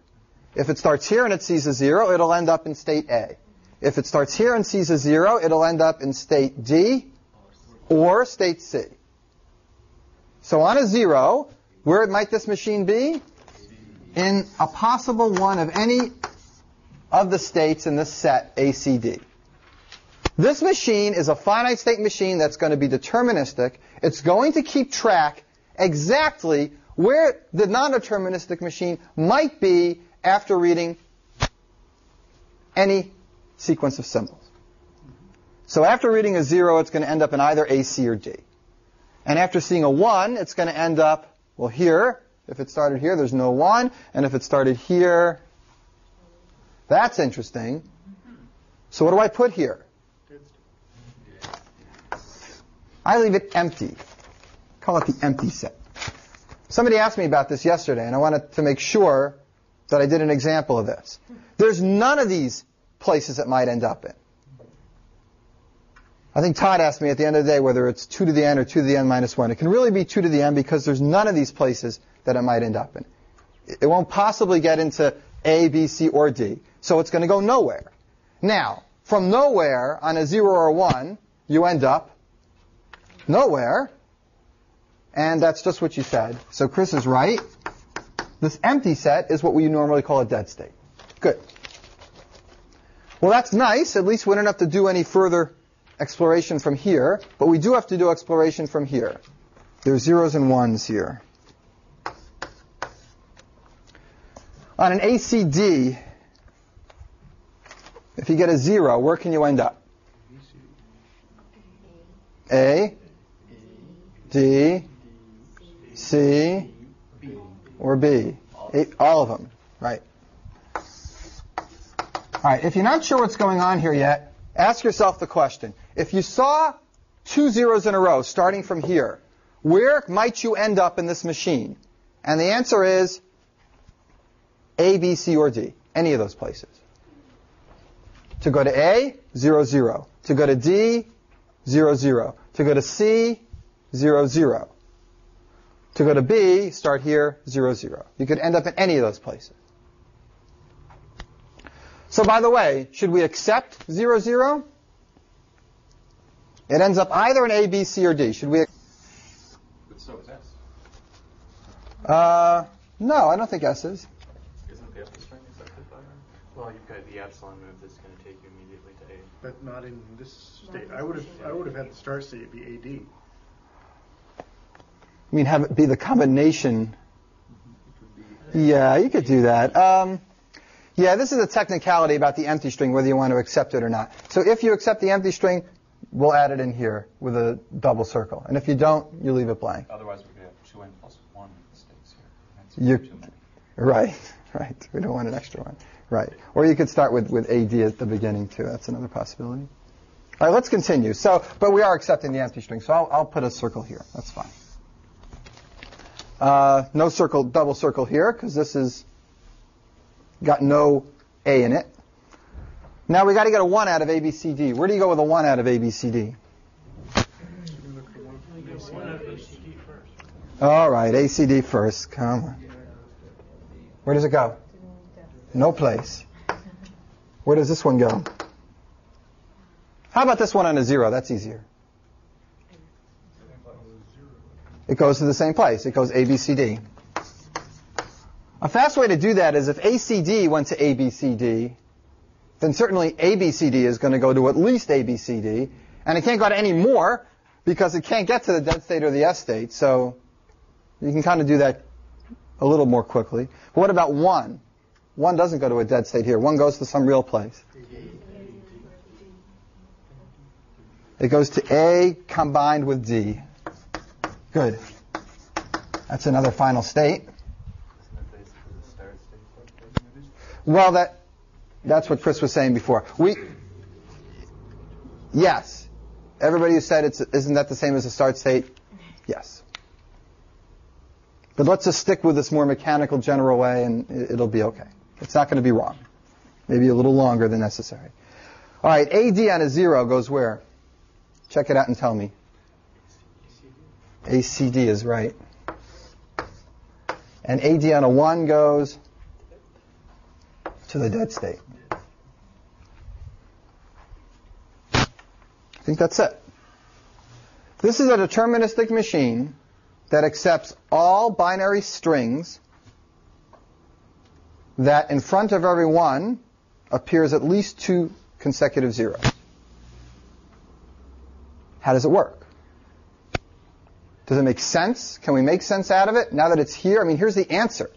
If it starts here and it sees a 0, it'll end up in state A. If it starts here and sees a 0, it'll end up in state D or state C. So on a 0, where might this machine be? In a possible one of any of the states in this set ACD. This machine is a finite state machine that's going to be deterministic. It's going to keep track exactly where the non-deterministic machine might be after reading any sequence of symbols. So after reading a 0, it's going to end up in either A, C, or D. And after seeing a 1, it's going to end up, well, here. If it started here, there's no 1. And if it started here, that's interesting. So what do I put here? I leave it empty. Call it the empty set. Somebody asked me about this yesterday, and I wanted to make sure that I did an example of this. There's none of these places that might end up in. I think Todd asked me at the end of the day whether it's 2 to the n or 2 to the n minus 1. It can really be 2 to the n because there's none of these places that it might end up in. It won't possibly get into A, B, C, or D, so it's going to go nowhere. Now, from nowhere on a 0 or a 1, you end up nowhere, and that's just what you said. So Chris is right. This empty set is what we normally call a dead state. Good. Well, that's nice. At least we don't have to do any further exploration from here, but we do have to do exploration from here. There's zeros and ones here. On an ACD, if you get a zero, where can you end up? A, D, C, or B? All of them, right. All right, if you're not sure what's going on here yet, ask yourself the question. If you saw two zeros in a row starting from here, where might you end up in this machine? And the answer is A, B, C, or D. Any of those places. To go to A, 0, 0. To go to D, 0, 0. To go to C, 0, 0. To go to B, start here, 0, 0. You could end up in any of those places. So by the way, should we accept 0, 0? It ends up either in A, B, C, or D. Should we? But so is S. Uh, no, I don't think S is. Isn't the F string accepted by R? Well, you've got the epsilon move that's going to take you immediately to A. But not in this state. I would have, I would have had the start state be AD. I mean, have it be the combination. Yeah, you could do that. Um, yeah, this is a technicality about the empty string, whether you want to accept it or not. So if you accept the empty string, we'll add it in here with a double circle. And if you don't, you leave it blank. Otherwise, we could have two n plus one states here. That's You, too many. right, right. We don't want an extra one. Right. Or you could start with, with AD at the beginning too. That's another possibility. All right, let's continue. So, but we are accepting the empty string. So I'll, I'll put a circle here. That's fine. Uh, no circle, double circle here because this is got no A in it. Now we got to get a one out of ABCD. Where do you go with a one out of ABCD? All right, ACD first. Come on. Where does it go? No place. Where does this one go? How about this one on a zero? That's easier. It goes to the same place. It goes ABCD. A fast way to do that is if ACD went to ABCD, then certainly ABCD is going to go to at least ABCD, and it can't go to any more because it can't get to the dead state or the S state. So you can kind of do that a little more quickly. But what about 1? 1 doesn't go to a dead state here. 1 goes to some real place. It goes to A combined with D. Good. That's another final state. Well, that that's what Chris was saying before. We yes, everybody who said it's isn't that the same as a start state? Yes. But let's just stick with this more mechanical general way, and it- it'll be okay. It's not going to be wrong. Maybe a little longer than necessary. All right, AD on a zero goes where? Check it out and tell me. ACD is right. And AD on a 1 goes to the dead state. I think that's it. This is a deterministic machine that accepts all binary strings that in front of every one appears at least two consecutive zeros. How does it work? Does it make sense? Can we make sense out of it now that it's here? I mean, here's the answer.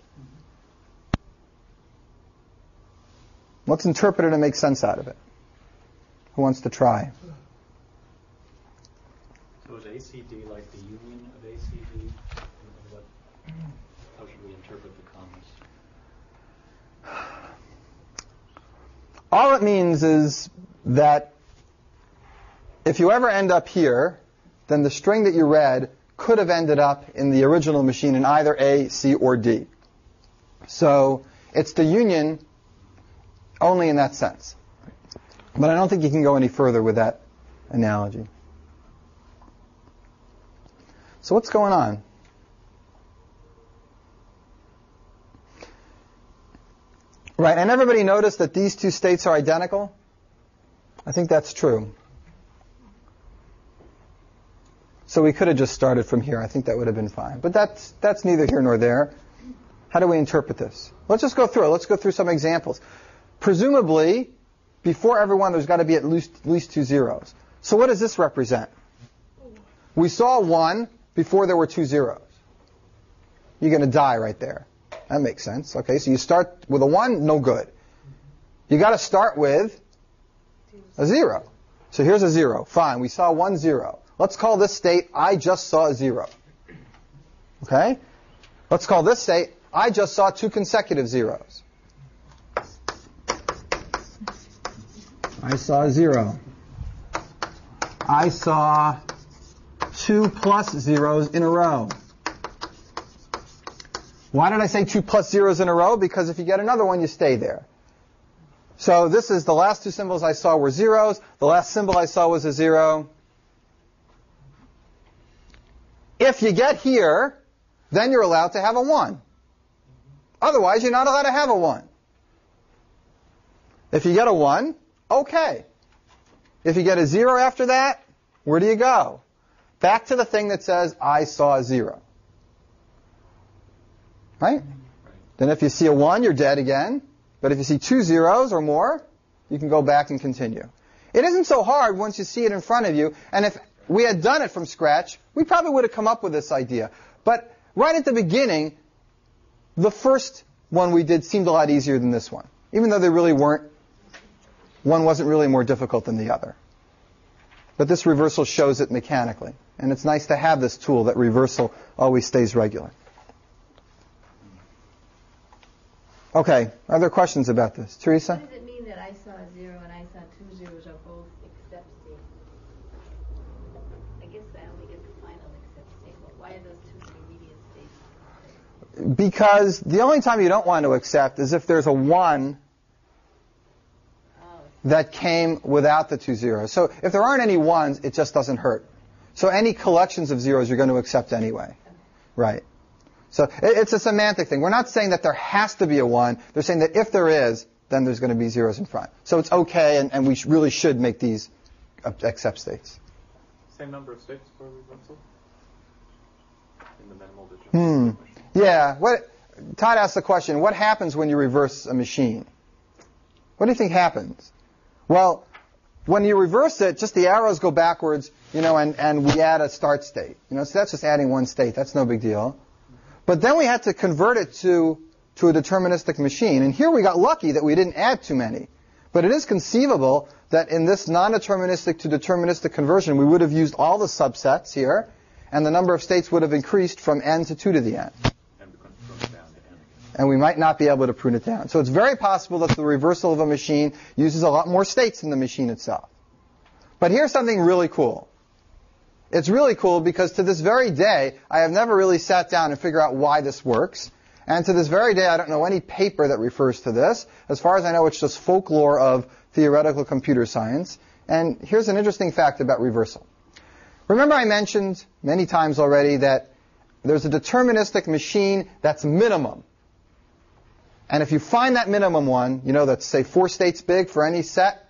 Let's interpret it and make sense out of it. Who wants to try? So is ACD like the union of ACD? What, how should we interpret the comments? All it means is that if you ever end up here, then the string that you read could have ended up in the original machine in either A, C, or D. So it's the union only in that sense. But I don't think you can go any further with that analogy. So what's going on? Right, and everybody noticed that these two states are identical? I think that's true. So we could have just started from here. I think that would have been fine. But that's, that's neither here nor there. How do we interpret this? Let's just go through it. Let's go through some examples. Presumably, before everyone, there's got to be at least, at least two zeros. So what does this represent? We saw one before there were two zeros. You're going to die right there. That makes sense. Okay, so you start with a one, no good. You got to start with a zero. So here's a zero. Fine, we saw one zero. Let's call this state I just saw a zero. Okay? Let's call this state I just saw two consecutive zeros. I saw zero. I saw two plus zeros in a row. Why did I say two plus zeros in a row? Because if you get another one, you stay there. So this is the last two symbols I saw were zeros. The last symbol I saw was a zero. If you get here, then you're allowed to have a 1. Otherwise, you're not allowed to have a 1. If you get a 1, okay. If you get a 0 after that, where do you go? Back to the thing that says, I saw a 0. Right? Then if you see a 1, you're dead again. But if you see two zeros or more, you can go back and continue. It isn't so hard once you see it in front of you. And if we had done it from scratch, we probably would have come up with this idea. But right at the beginning, the first one we did seemed a lot easier than this one. Even though they really weren't, one wasn't really more difficult than the other. But this reversal shows it mechanically. And it's nice to have this tool that reversal always stays regular. Okay, are there questions about this? Teresa? What does it mean that I saw a zero and I saw two zeros are both except? I guess I only get the final except state. But why are those two intermediate states? Because the only time you don't want to accept is if there's a 1 that came without the two zeros. So if there aren't any ones, it just doesn't hurt. So any collections of zeros you're going to accept anyway. Right. So it's a semantic thing. We're not saying that there has to be a 1. They're saying that if there is, then there's going to be zeros in front. So it's okay, and, and we sh- really should make these accept states. Same number of states for reversal? In the minimal digit? Hmm. Yeah. What, Todd asked the question, what happens when you reverse a machine? What do you think happens? Well, when you reverse it, just the arrows go backwards, you know, and, and we add a start state. You know, so that's just adding one state. That's no big deal. But then we had to convert it to, to a deterministic machine. And here we got lucky that we didn't add too many. But it is conceivable that in this non-deterministic to deterministic conversion, we would have used all the subsets here, and the number of states would have increased from n to 2 to the n. And we might not be able to prune it down. So it's very possible that the reversal of a machine uses a lot more states than the machine itself. But here's something really cool. It's really cool because to this very day, I have never really sat down and figured out why this works. And to this very day, I don't know any paper that refers to this. As far as I know, it's just folklore of theoretical computer science. And here's an interesting fact about reversal. Remember I mentioned many times already that there's a deterministic machine that's minimum. And if you find that minimum one, you know, that's say four states big for any set,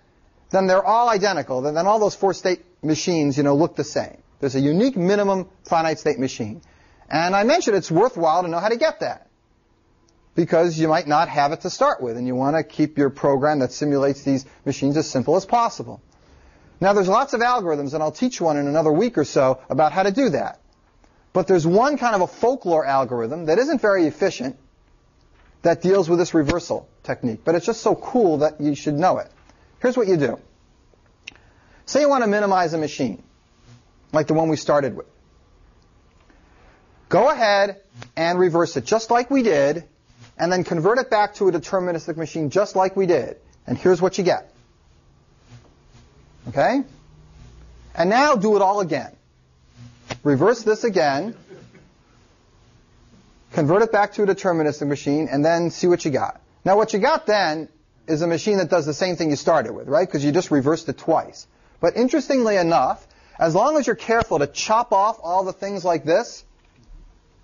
then they're all identical. Then all those four state machines, you know, look the same. There's a unique minimum finite state machine. And I mentioned it's worthwhile to know how to get that. Because you might not have it to start with, and you want to keep your program that simulates these machines as simple as possible. Now there's lots of algorithms, and I'll teach one in another week or so about how to do that. But there's one kind of a folklore algorithm that isn't very efficient that deals with this reversal technique. But it's just so cool that you should know it. Here's what you do. Say you want to minimize a machine, like the one we started with. Go ahead and reverse it just like we did, and then convert it back to a deterministic machine just like we did. And here's what you get. Okay? And now do it all again. reverse this again, convert it back to a deterministic machine, and then see what you got. Now what you got then is a machine that does the same thing you started with, right? Because you just reversed it twice. But interestingly enough, as long as you're careful to chop off all the things like this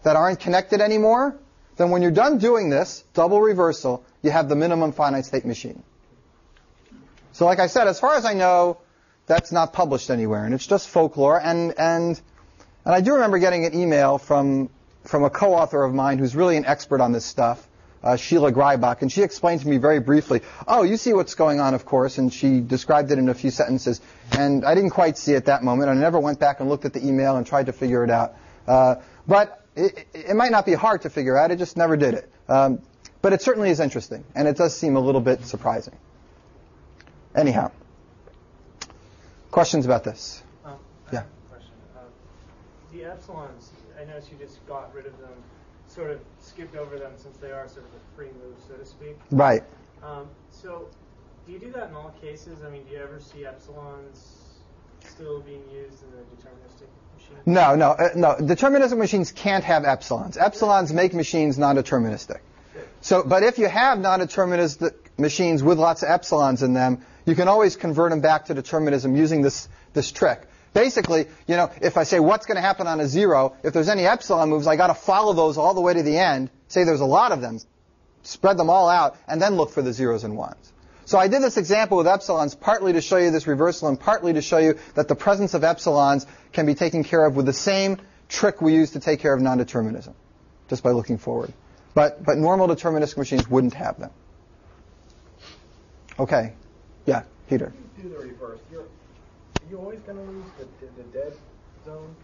that aren't connected anymore, then when you're done doing this, double reversal, you have the minimum finite state machine. So like I said, as far as I know, that's not published anywhere, and it's just folklore. And and and I do remember getting an email from from a co-author of mine who's really an expert on this stuff, uh, Sheila Greibach, and she explained to me very briefly, oh, you see what's going on, of course, and she described it in a few sentences. And I didn't quite see it at that moment. I never went back and looked at the email and tried to figure it out. Uh, but it, it, might not be hard to figure out. It just never did it. Um, but it certainly is interesting, and it does seem a little bit surprising. Anyhow, questions about this? Um, yeah. Question. Uh, the epsilons, I noticed you just got rid of them, sort of skipped over them since they are sort of a free move, so to speak. Right. Um, so, do you do that in all cases? I mean, do you ever see epsilons still being used in the deterministic machine? No, no, uh, no. Deterministic machines can't have epsilons. Epsilons make machines non-deterministic. So, but if you have non-deterministic machines with lots of epsilons in them, you can always convert them back to determinism using this, this trick. Basically, you know, if I say what's going to happen on a zero, if there's any epsilon moves, I got to follow those all the way to the end. Say there's a lot of them, spread them all out, and then look for the zeros and ones. So I did this example with epsilons partly to show you this reversal and partly to show you that the presence of epsilons can be taken care of with the same trick we use to take care of non-determinism, just by looking forward. But, but normal deterministic machines wouldn't have them. Okay. Yeah, Peter. Do the reverse. You're, you always going to lose the, the, the dead zone?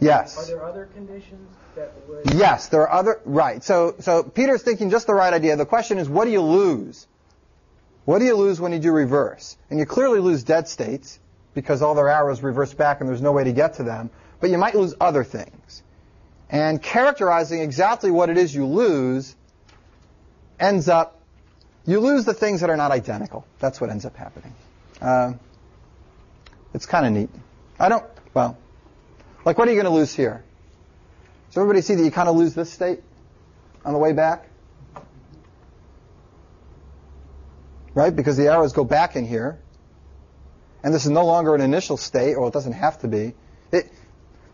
Yes. Are there other conditions that would? Yes, there are other. Right. So, so Peter's thinking just the right idea. The question is, what do you lose? What do you lose when you do reverse? And you clearly lose dead states because all their arrows reverse back and there's no way to get to them. But you might lose other things. And characterizing exactly what it is you lose ends up, you lose the things that are not identical. That's what ends up happening. Uh, it's kind of neat. I don't, well, like what are you going to lose here? Does everybody see that you kind of lose this state on the way back? Right? Because the arrows go back in here. And this is no longer an initial state, or it doesn't have to be. It,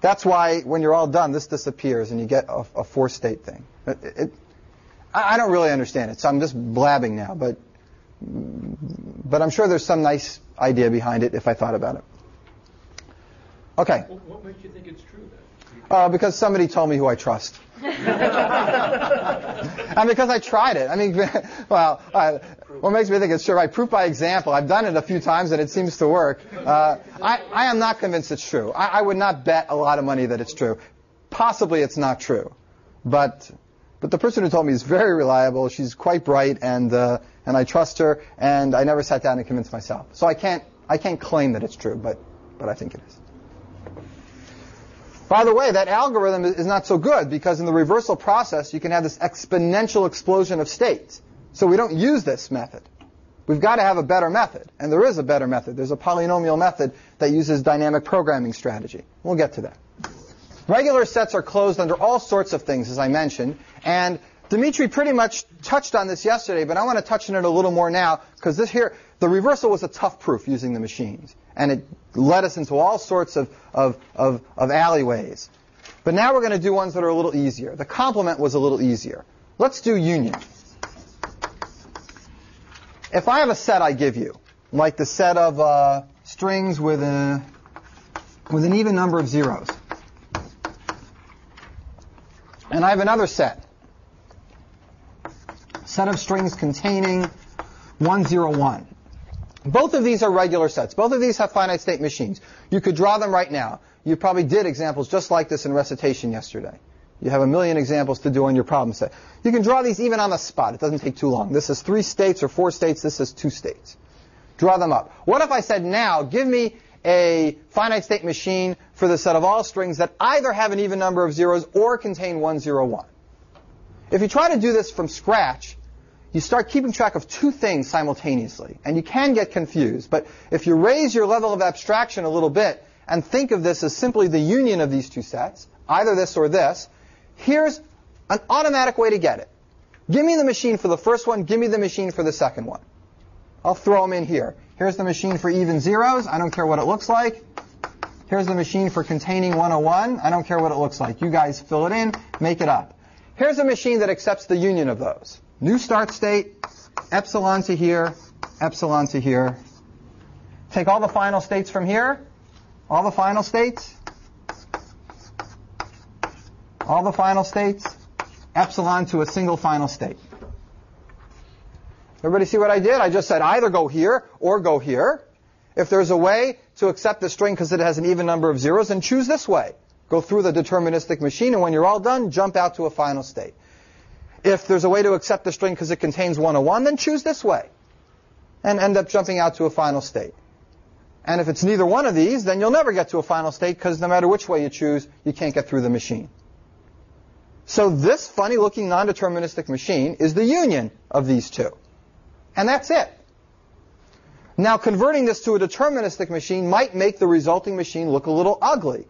that's why when you're all done, this disappears and you get a, a four-state thing. It, it, I, I don't really understand it, so I'm just blabbing now. But but I'm sure there's some nice idea behind it if I thought about it. Okay. Well, what makes you think it's true then? Uh, because somebody told me who I trust. and because I tried it. I mean, well, uh, what makes me think it's true? I proof by example. I've done it a few times and it seems to work. Uh, I, I am not convinced it's true. I, I would not bet a lot of money that it's true. Possibly it's not true, but but the person who told me is very reliable. She's quite bright, and uh, and I trust her. And I never sat down and convinced myself. So I can't I can't claim that it's true, but but I think it is. By the way, that algorithm is not so good because in the reversal process, you can have this exponential explosion of states. So we don't use this method. We've got to have a better method. And there is a better method. There's a polynomial method that uses dynamic programming strategy. We'll get to that. Regular sets are closed under all sorts of things, as I mentioned. And Dimitri pretty much touched on this yesterday, but I want to touch on it a little more now because this here, the reversal was a tough proof using the machines. And it led us into all sorts of, of, of, of alleyways. But now we're going to do ones that are a little easier. The complement was a little easier. Let's do union. If I have a set I give you, like the set of uh, strings with, a, with an even number of zeros, and I have another set set of strings containing 101. Both of these are regular sets. Both of these have finite state machines. You could draw them right now. You probably did examples just like this in recitation yesterday. You have a million examples to do on your problem set. You can draw these even on the spot. It doesn't take too long. This is three states or four states. This is two states. Draw them up. What if I said now, give me a finite state machine for the set of all strings that either have an even number of zeros or contain 101? If you try to do this from scratch, you start keeping track of two things simultaneously. And you can get confused. But if you raise your level of abstraction a little bit and think of this as simply the union of these two sets, either this or this, here's an automatic way to get it. Give me the machine for the first one, give me the machine for the second one. I'll throw them in here. Here's the machine for even zeros. I don't care what it looks like. Here's the machine for containing 101. I don't care what it looks like. You guys fill it in, make it up. Here's a machine that accepts the union of those. New start state, epsilon to here, epsilon to here. Take all the final states from here, all the final states, all the final states, epsilon to a single final state. Everybody see what I did? I just said either go here or go here. If there's a way to accept the string because it has an even number of zeros, then choose this way. Go through the deterministic machine, and when you're all done, jump out to a final state. If there's a way to accept the string because it contains 101, then choose this way and end up jumping out to a final state. And if it's neither one of these, then you'll never get to a final state because no matter which way you choose, you can't get through the machine. So this funny looking non-deterministic machine is the union of these two. And that's it. Now converting this to a deterministic machine might make the resulting machine look a little ugly.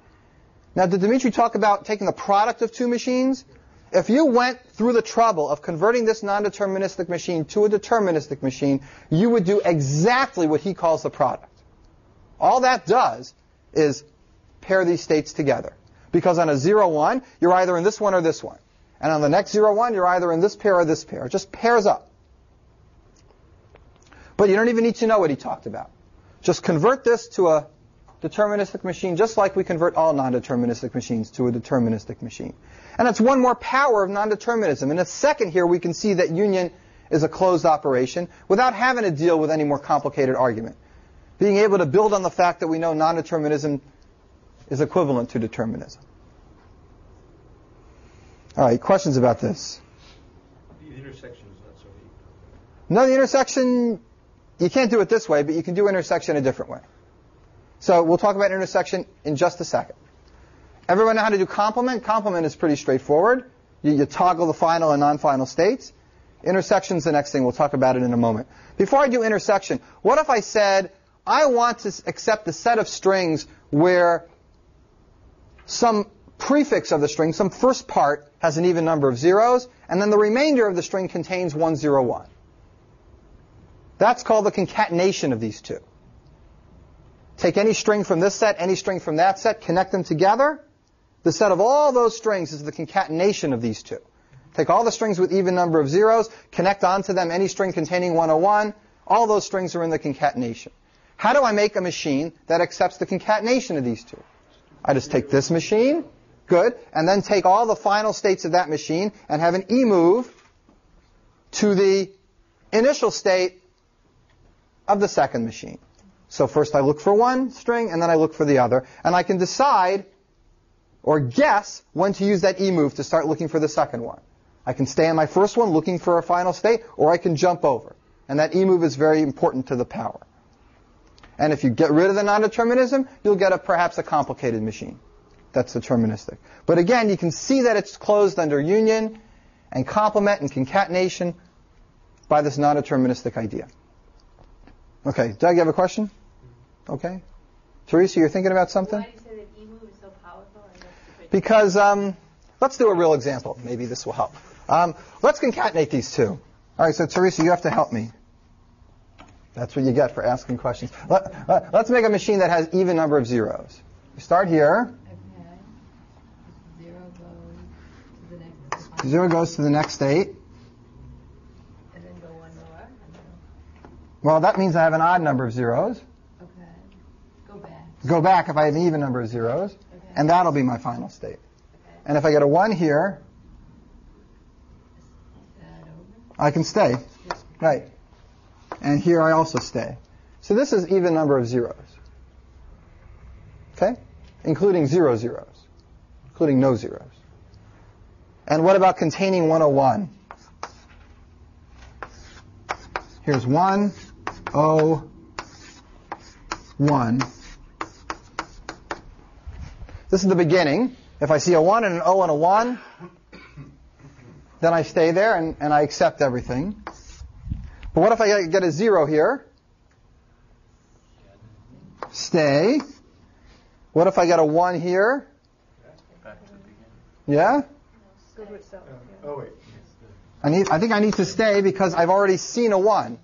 Now did Dimitri talk about taking the product of two machines? If you went through the trouble of converting this non-deterministic machine to a deterministic machine, you would do exactly what he calls the product. All that does is pair these states together. Because on a 0, 1, you're either in this one or this one. And on the next 0, 1, you're either in this pair or this pair. It just pairs up. But you don't even need to know what he talked about. Just convert this to a deterministic machine just like we convert all non-deterministic machines to a deterministic machine. And that's one more power of non-determinism. In a second here, we can see that union is a closed operation without having to deal with any more complicated argument. Being able to build on the fact that we know non-determinism is equivalent to determinism. All right, questions about this? The intersection is not so neat. No, the intersection, you can't do it this way, but you can do intersection a different way. So we'll talk about intersection in just a second. Everyone know how to do complement? Complement is pretty straightforward. You, you toggle the final and non-final states. Intersection's is the next thing. We'll talk about it in a moment. Before I do intersection, what if I said, I want to accept the set of strings where some prefix of the string, some first part, has an even number of zeros, and then the remainder of the string contains 101. That's called the concatenation of these two. Take any string from this set, any string from that set, connect them together, the set of all those strings is the concatenation of these two. Take all the strings with even number of zeros, connect onto them any string containing 101. All those strings are in the concatenation. How do I make a machine that accepts the concatenation of these two? I just take this machine, good, and then take all the final states of that machine and have an E move to the initial state of the second machine. So first I look for one string and then I look for the other, and I can decide or guess when to use that E move to start looking for the second one. I can stay on my first one looking for a final state, or I can jump over. And that E move is very important to the power. And if you get rid of the non-determinism, you'll get a, perhaps a complicated machine that's deterministic. But again, you can see that it's closed under union and complement and concatenation by this non-deterministic idea. Okay, Doug, you have a question? Okay. Teresa, you're thinking about something? Why do you say that is so powerful? And that's the pretty- Because um, let's do a real example. Maybe this will help. Um, let's concatenate these two. All right, so Teresa, you have to help me. That's what you get for asking questions. Let, let, let's make a machine that has even number of zeros. We start here. Okay. Zero goes to the next. Zero goes to the next state. And then go one more. Well, that means I have an odd number of zeros. Okay. Go back. If I have an even number of zeros. And that'll be my final state. And if I get a 1 here, I can stay. Right. And here I also stay. So this is even number of zeros. Okay? Including zero zeros. Including no zeros. And what about containing 101? Here's 1, 0, 1. This is the beginning. If I see a 1 and an O and a 1, then I stay there and, and I accept everything. But what if I get a 0 here? Stay. What if I get a 1 here? Yeah? Go to itself. Oh, wait. I need. I think I need to stay because I've already seen a one.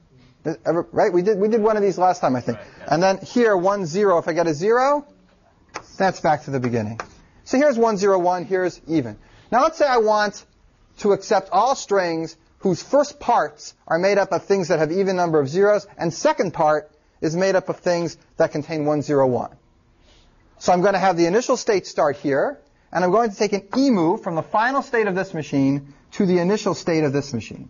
Right? We did. We did one of these last time, I think. And then here, one zero. If I get a zero, that's back to the beginning. So here's one zero one. Here's even. Now let's say I want to accept all strings whose first parts are made up of things that have even number of zeros, and second part is made up of things that contain one zero one. So I'm going to have the initial state start here, and I'm going to take an E move from the final state of this machine to the initial state of this machine.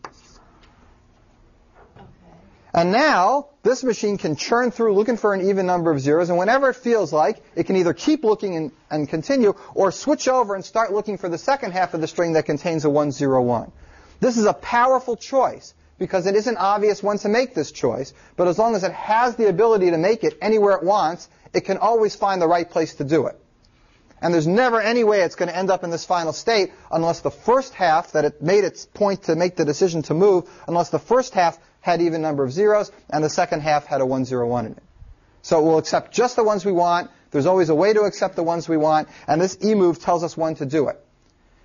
And now, this machine can churn through looking for an even number of zeros, and whenever it feels like, it can either keep looking and, and continue, or switch over and start looking for the second half of the string that contains a 101. This is a powerful choice, because it isn't obvious when to make this choice, but as long as it has the ability to make it anywhere it wants, it can always find the right place to do it. And there's never any way it's going to end up in this final state unless the first half that it made its point to make the decision to move, unless the first half had even number of zeros and the second half had a 101 in it. So it will accept just the ones we want. There's always a way to accept the ones we want, and this E move tells us when to do it.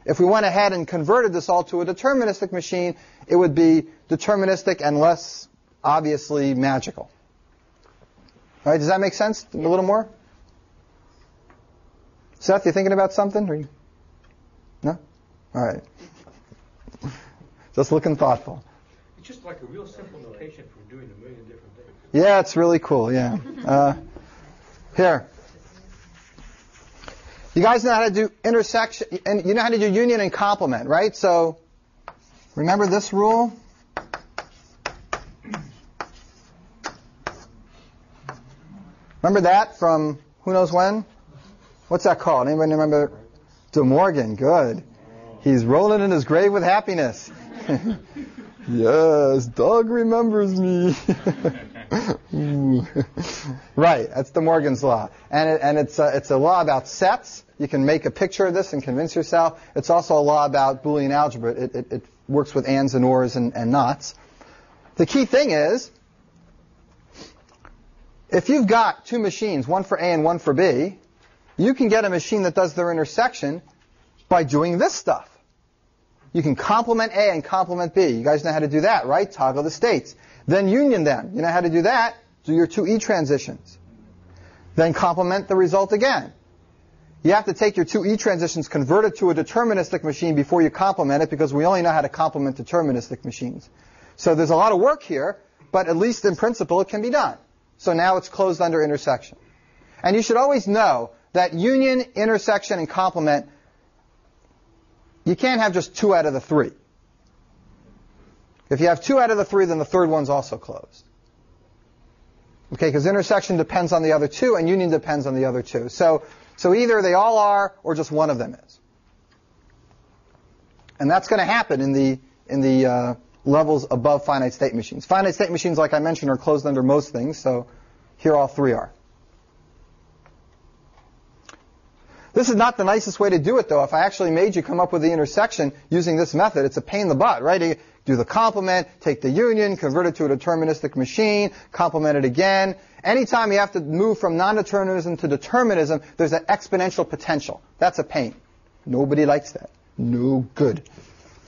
If we went ahead and converted this all to a deterministic machine, it would be deterministic and less obviously magical. All right, does that make sense? A little more? Seth, you thinking about something? Or you... No? All right. Just looking thoughtful. It's just like a real simple notation for doing a million different things. Yeah, it's really cool. Yeah. Uh, here. You guys know how to do intersection, and you know how to do union and complement, right? So, remember this rule? Remember that from who knows when? What's that called? Anybody remember? De Morgan. Good. He's rolling in his grave with happiness. yes, Doug remembers me. Right, that's De Morgan's law, and it, and it's a, it's a law about sets. You can make a picture of this and convince yourself. It's also a law about Boolean algebra. It, it, it works with ands and ors and, and nots. The key thing is, if you've got two machines, one for A and one for B, you can get a machine that does their intersection by doing this stuff. You can complement A and complement B. You guys know how to do that, right? Toggle the states. Then union them. You know how to do that? Do your two E transitions. Then complement the result again. You have to take your two E transitions, convert it to a deterministic machine before you complement it because we only know how to complement deterministic machines. So there's a lot of work here, but at least in principle it can be done. So now it's closed under intersection. And you should always know that union, intersection, and complement, you can't have just two out of the three. If you have two out of the three, then the third one's also closed. Okay, because intersection depends on the other two, and union depends on the other two. So, so either they all are, or just one of them is. And that's going to happen in the in the uh, levels above finite state machines. Finite state machines, like I mentioned, are closed under most things. So here all three are. This is not the nicest way to do it, though. If I actually made you come up with the intersection using this method, it's a pain in the butt, right? You do the complement, take the union, convert it to a deterministic machine, complement it again. Anytime you have to move from non-determinism to determinism, there's an exponential potential. That's a pain. Nobody likes that. No good.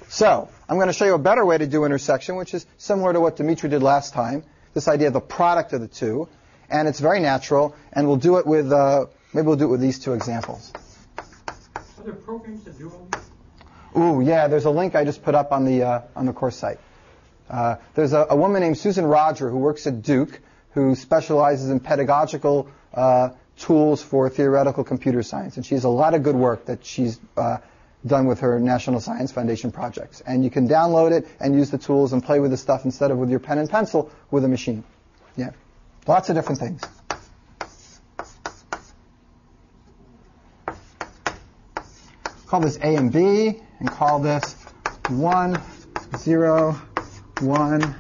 So, I'm going to show you a better way to do intersection, which is similar to what Dimitri did last time. This idea of the product of the two. And it's very natural, and we'll do it with, uh, maybe we'll do it with these two examples. Are there programs that do all this? Ooh, yeah, there's a link I just put up on the, uh, on the course site. Uh, there's a, a, woman named Susan Rodger who works at Duke who specializes in pedagogical uh, tools for theoretical computer science. And she has a lot of good work that she's uh, done with her National Science Foundation projects. And you can download it and use the tools and play with the stuff instead of with your pen and pencil with a machine. Yeah. Lots of different things. Call this A and B and call this 1, 0, 1,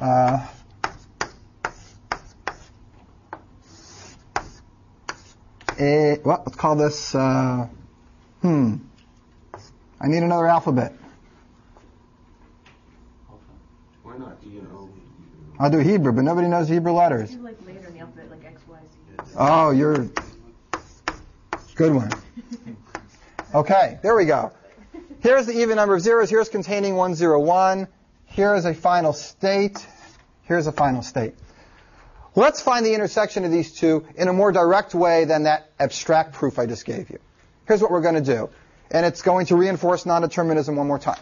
uh, a, well, let's call this, uh, hmm, I need another alphabet. Why not E and O? I'll do Hebrew, but nobody knows Hebrew letters. Do like later in the alphabet, like X, Y, Z. Oh, you're good one. Okay, there we go. Here's the even number of zeros. Here's containing 101. Here is a final state. Here's a final state. Let's find the intersection of these two in a more direct way than that abstract proof I just gave you. Here's what we're going to do. And it's going to reinforce non-determinism one more time.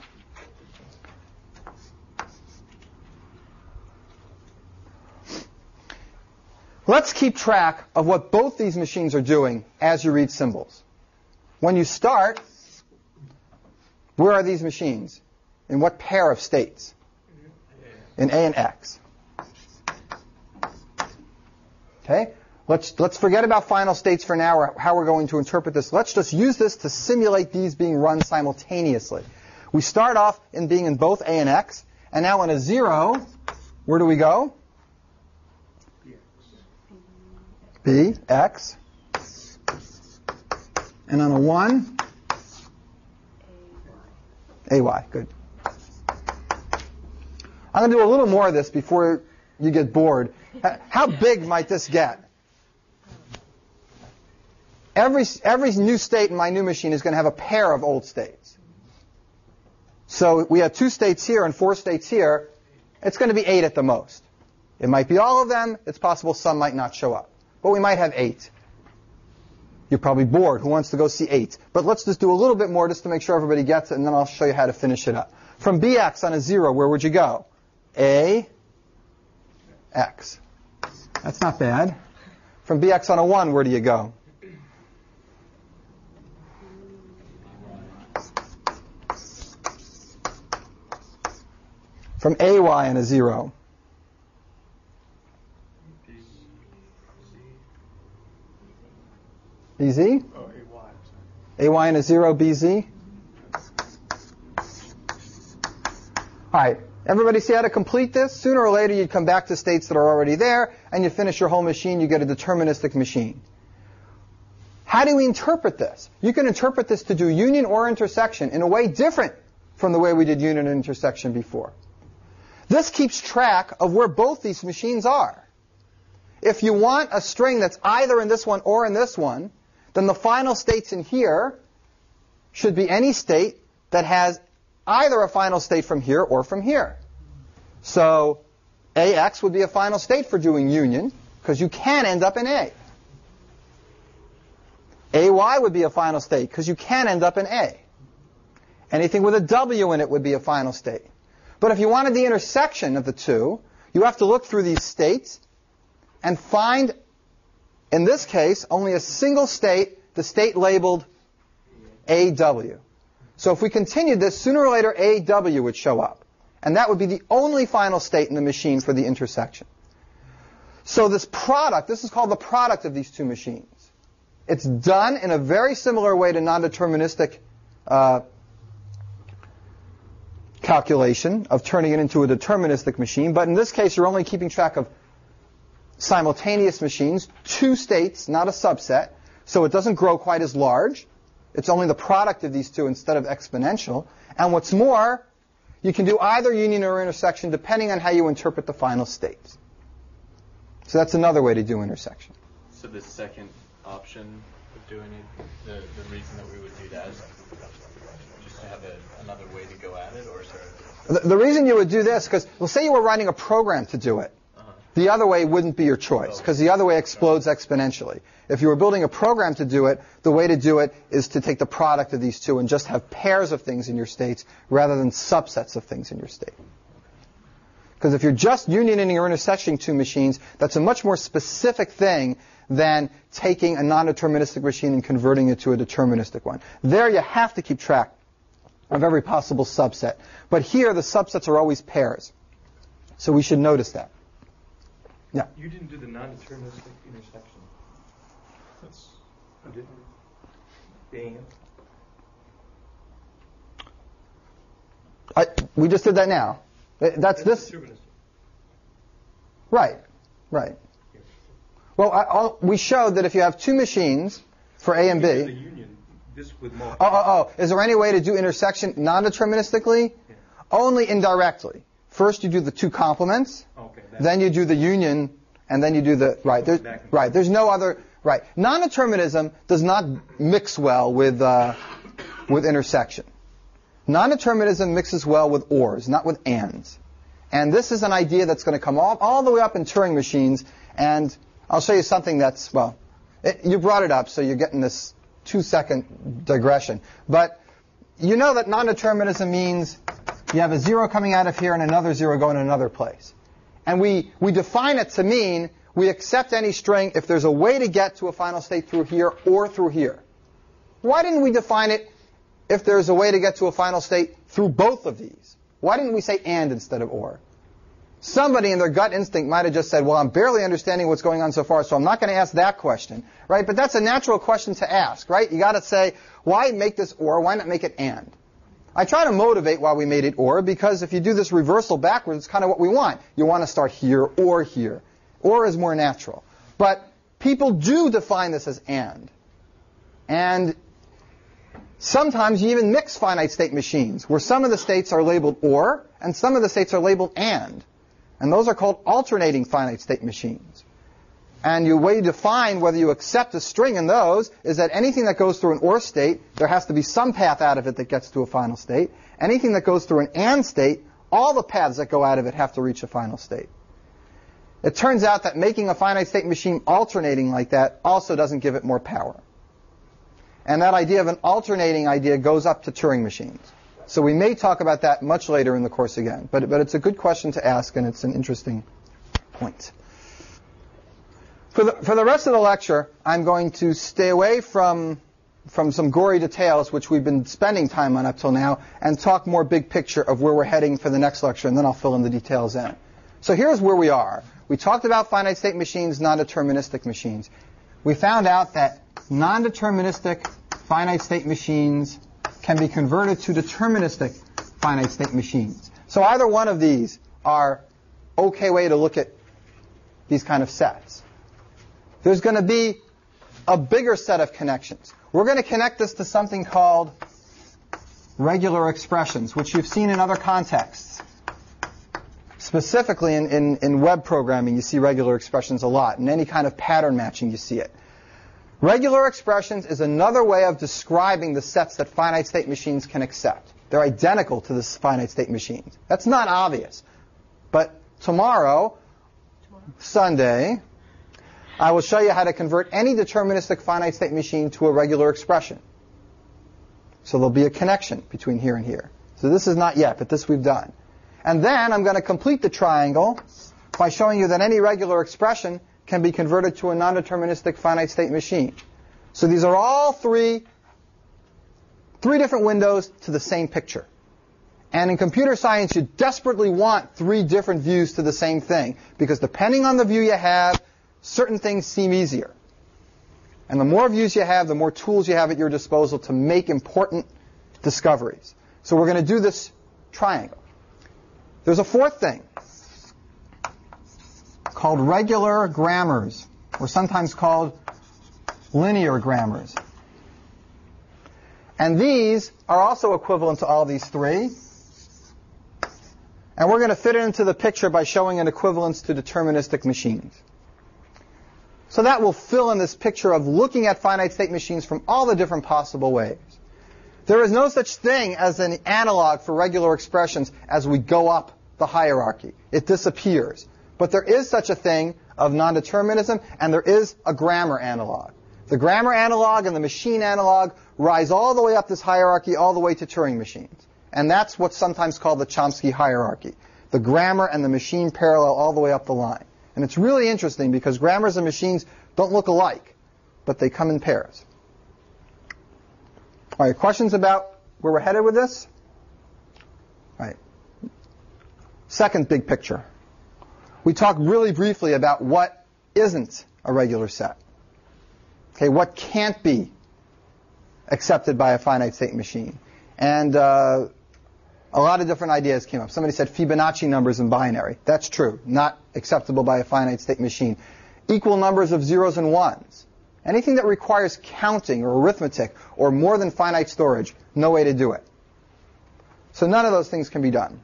Let's keep track of what both these machines are doing as you read symbols. When you start, where are these machines? In what pair of states? Mm-hmm. In A and X. Okay? Let's, let's forget about final states for now or how we're going to interpret this. Let's just use this to simulate these being run simultaneously. We start off in being in both A and X, and now in a zero, where do we go? B, X. And on a 1, AY. Good. I'm going to do a little more of this before you get bored. How big might this get? Every, every new state in my new machine is going to have a pair of old states. So we have two states here and four states here. It's going to be eight at the most. It might be all of them. It's possible some might not show up. But we might have eight. You're probably bored. Who wants to go see eight? But let's just do a little bit more just to make sure everybody gets it, and then I'll show you how to finish it up. From bx on a zero, where would you go? A, x. That's not bad. From bx on a 1, where do you go? From ay on a 0. BZ? Oh, AY. AY and a 0, BZ? All right. Everybody see how to complete this? Sooner or later, you'd come back to states that are already there, and you finish your whole machine, you get a deterministic machine. How do we interpret this? You can interpret this to do union or intersection in a way different from the way we did union and intersection before. This keeps track of where both these machines are. If you want a string that's either in this one or in this one, then the final states in here should be any state that has either a final state from here or from here. So AX would be a final state for doing union because you can end up in A. AY would be a final state because you can end up in A. Anything with a W in it would be a final state. But if you wanted the intersection of the two, you have to look through these states and find, in this case, only a single state, the state labeled AW. So if we continued this, sooner or later AW would show up. And that would be the only final state in the machine for the intersection. So this product, this is called the product of these two machines. It's done in a very similar way to non-deterministic uh, calculation of turning it into a deterministic machine, but in this case you're only keeping track of simultaneous machines, two states, not a subset, so it doesn't grow quite as large. It's only the product of these two instead of exponential. And what's more, you can do either union or intersection depending on how you interpret the final states. So that's another way to do intersection. So the second option of doing it, the, the reason that we would do that is just to have a, another way to go at it, or is there? The, the reason you would do this, because well, say you were writing a program to do it. The other way wouldn't be your choice because the other way explodes exponentially. If you were building a program to do it, the way to do it is to take the product of these two and just have pairs of things in your states rather than subsets of things in your state. Because if you're just unioning or intersecting two machines, that's a much more specific thing than taking a non-deterministic machine and converting it to a deterministic one. There you have to keep track of every possible subset. But here the subsets are always pairs. So we should notice that. Yeah. You didn't do the non-deterministic intersection. That's you didn't. Being I, we just did that now. That's, this. Right. Right. Well, I, I'll, we showed that if you have two machines for A and B. Union, oh, oh, oh. Is there any way to do intersection non-deterministically? Yeah. Only indirectly. First, you do the two complements. Okay, then you do the union and then you do the right. There's, right. There's no other right. Non-determinism does not mix well with uh, with intersection. Non-determinism mixes well with ors, not with ands. And this is an idea that's going to come all, all the way up in Turing machines. And I'll show you something that's well, it, you brought it up, so you're getting this two-second digression. But you know that non-determinism means you have a zero coming out of here and another zero going another place. And we, we define it to mean we accept any string if there's a way to get to a final state through here or through here. Why didn't we define it if there's a way to get to a final state through both of these? Why didn't we say and instead of or? Somebody in their gut instinct might have just said, well, I'm barely understanding what's going on so far, so I'm not going to ask that question, right? But that's a natural question to ask, right? You got to say, why make this or? Why not make it and? I try to motivate why we made it or because if you do this reversal backwards, it's kind of what we want. You want to start here or here. Or is more natural. But people do define this as and. And sometimes you even mix finite state machines where some of the states are labeled or and some of the states are labeled and. And those are called alternating finite state machines. And the way you define whether you accept a string in those is that anything that goes through an OR state, there has to be some path out of it that gets to a final state. Anything that goes through an AND state, all the paths that go out of it have to reach a final state. It turns out that making a finite state machine alternating like that also doesn't give it more power. And that idea of an alternating idea goes up to Turing machines. So we may talk about that much later in the course again. But, but it's a good question to ask, and it's an interesting point. For the, for the rest of the lecture, I'm going to stay away from, from some gory details, which we've been spending time on up till now, and talk more big picture of where we're heading for the next lecture, and then I'll fill in the details in. So here's where we are. We talked about finite state machines, non-deterministic machines. We found out that non-deterministic finite state machines can be converted to deterministic finite state machines. So either one of these are okay way to look at these kind of sets there's going to be a bigger set of connections. We're going to connect this to something called regular expressions, which you've seen in other contexts. Specifically in, in, in, web programming, you see regular expressions a lot. In any kind of pattern matching, you see it. Regular expressions is another way of describing the sets that finite state machines can accept. They're identical to the finite state machines. That's not obvious. But tomorrow, tomorrow. Sunday, I will show you how to convert any deterministic finite state machine to a regular expression. So there'll be a connection between here and here. So this is not yet, but this we've done. And then I'm going to complete the triangle by showing you that any regular expression can be converted to a non-deterministic finite state machine. So these are all three, three different windows to the same picture. And in computer science, you desperately want three different views to the same thing because depending on the view you have, certain things seem easier. And the more views you have, the more tools you have at your disposal to make important discoveries. So we're going to do this triangle. There's a fourth thing called regular grammars, or sometimes called linear grammars. And these are also equivalent to all these three. And we're going to fit it into the picture by showing an equivalence to deterministic machines. So that will fill in this picture of looking at finite state machines from all the different possible ways. There is no such thing as an analog for regular expressions as we go up the hierarchy. It disappears. But there is such a thing of non-determinism, and there is a grammar analog. The grammar analog and the machine analog rise all the way up this hierarchy, all the way to Turing machines. And that's what's sometimes called the Chomsky hierarchy. The grammar and the machine parallel all the way up the line. And it's really interesting because grammars and machines don't look alike, but they come in pairs. All right, questions about where we're headed with this? All right. Second big picture. We talked really briefly about what isn't a regular set. Okay, what can't be accepted by a finite state machine. And uh, a lot of different ideas came up. Somebody said Fibonacci numbers in binary. That's true. Not acceptable by a finite state machine. Equal numbers of zeros and ones. Anything that requires counting or arithmetic or more than finite storage, no way to do it. So none of those things can be done.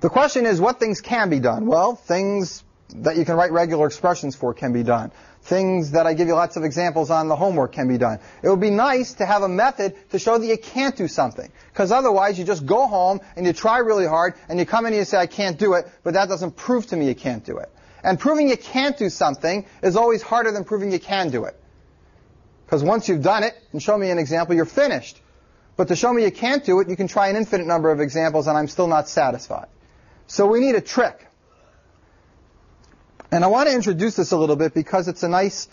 The question is what things can be done? Well, things that you can write regular expressions for can be done. Things that I give you lots of examples on the homework can be done. It would be nice to have a method to show that you can't do something. Because otherwise you just go home and you try really hard and you come in and you say, I can't do it, but that doesn't prove to me you can't do it. And proving you can't do something is always harder than proving you can do it. Because once you've done it and show me an example, you're finished. But to show me you can't do it, you can try an infinite number of examples and I'm still not satisfied. So we need a trick. And I want to introduce this a little bit because it's a nice,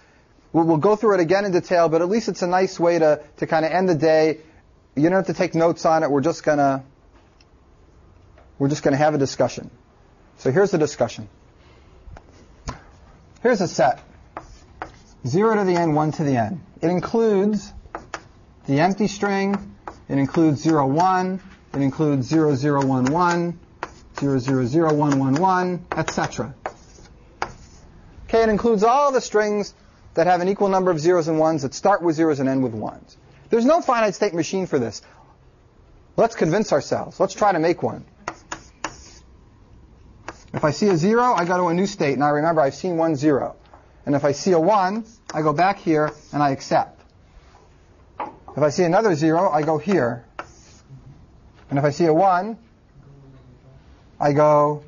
we'll, go through it again in detail, but at least it's a nice way to, to kind of end the day. You don't have to take notes on it. We're just going to, we're just going to have a discussion. So here's the discussion. Here's a set. 0 to the n, 1 to the n. It includes the empty string. It includes 0, 1. It includes 0, 0, 1, 1, 0, 0, 0, 1, 1, 1, etc. Okay, it includes all the strings that have an equal number of zeros and ones that start with zeros and end with ones. There's no finite state machine for this. Let's convince ourselves. Let's try to make one. If I see a zero, I go to a new state, and I remember I've seen one zero. And if I see a one, I go back here and I accept. If I see another zero, I go here. And if I see a one, I go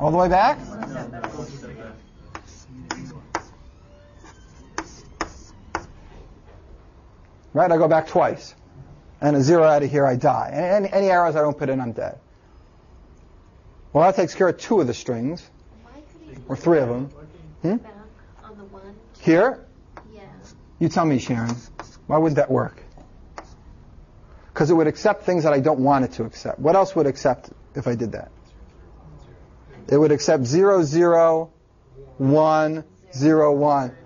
all the way back? Right, I go back twice. And a zero out of here, I die. Any, any arrows I don't put in, I'm dead. Well, that takes care of two of the strings. Or three of them. Hmm? Here? Yeah. You tell me, Sharon. Why wouldn't that work? Because it would accept things that I don't want it to accept. What else would accept if I did that? It would accept 0, 0, 1, 0, 1.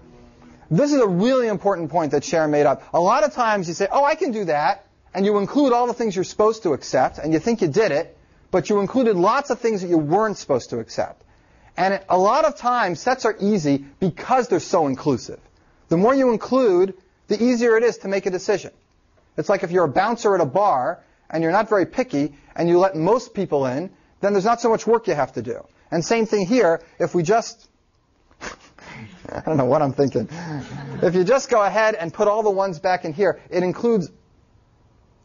This is a really important point that Sharon made up. A lot of times you say, oh, I can do that, and you include all the things you're supposed to accept, and you think you did it, but you included lots of things that you weren't supposed to accept. And a lot of times, sets are easy because they're so inclusive. The more you include, the easier it is to make a decision. It's like if you're a bouncer at a bar, and you're not very picky, and you let most people in, then there's not so much work you have to do. And same thing here, if we just, I don't know what I'm thinking. If you just go ahead and put all the ones back in here, it includes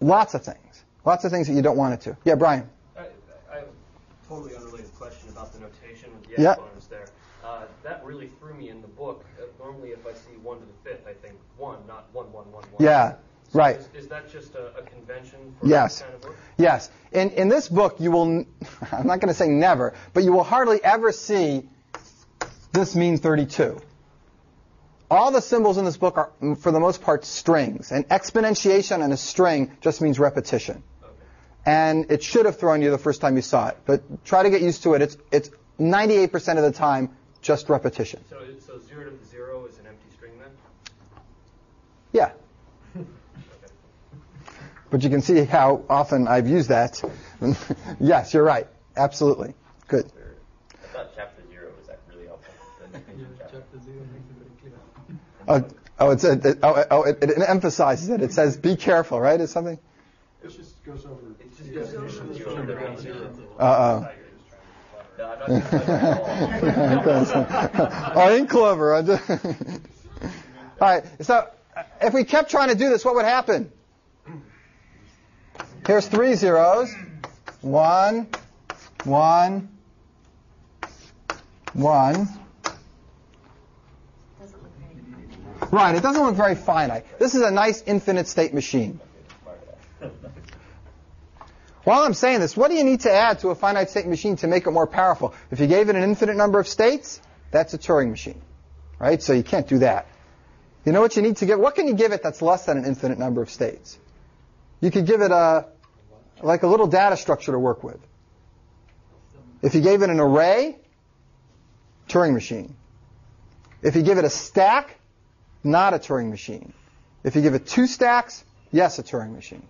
lots of things. Lots of things that you don't want it to. Yeah, Brian. I, I have a totally unrelated question about the notation with the Yeah. exponents there. Uh, that really threw me in the book. Uh, normally, if I see 1 to the fifth, I think 1, not 1, 1, 1, 1. Yeah, right. Is, is that just a, a convention for Yes. this kind of work? Yes. In, in this book, you will, I'm not going to say never, but you will hardly ever see this mean 32. All the symbols in this book are, mm, for the most part, strings. And exponentiation in a string just means repetition. And it should have thrown you the first time you saw it. But try to get used to it. It's, it's 98% of the time just repetition. So, so 0 to the 0 is an empty string then? Yeah. But you can see how often I've used that. yes, you're right. Absolutely. Good. I thought chapter zero was that really helpful. The distinction chapter. Oh, oh, it's a, it, oh, oh it, it emphasizes it. It says, "Be careful," right? Is something? It just goes over. It just goes over zero to. Uh No, I'm not gonna oh. oh, in Clover. I just- All right. So, uh, if we kept trying to do this, what would happen? Here's three zeros. One, one, one. Right, it doesn't look very finite. This is a nice infinite state machine. While I'm saying this, what do you need to add to a finite state machine to make it more powerful? If you gave it an infinite number of states, that's a Turing machine. Right? So you can't do that. You know what you need to give? What can you give it that's less than an infinite number of states? You could give it a, like a little data structure to work with. If you gave it an array, Turing machine. If you give it a stack, not a Turing machine. If you give it two stacks, yes, a Turing machine.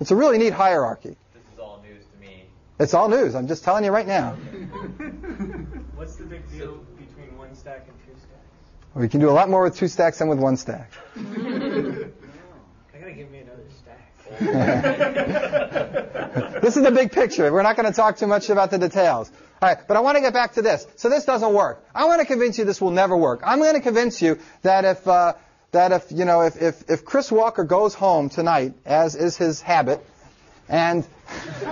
It's a really neat hierarchy. This is all news to me. It's all news. I'm just telling you right now. What's the big deal between one stack and two stacks? We can do a lot more with two stacks than with one stack. I gotta give me another stack. this is the big picture. We're not going to talk too much about the details. All right, but I want to get back to this. So this doesn't work. I want to convince you this will never work. I'm going to convince you that if uh, that if you know if, if if Chris Walker goes home tonight, as is his habit, and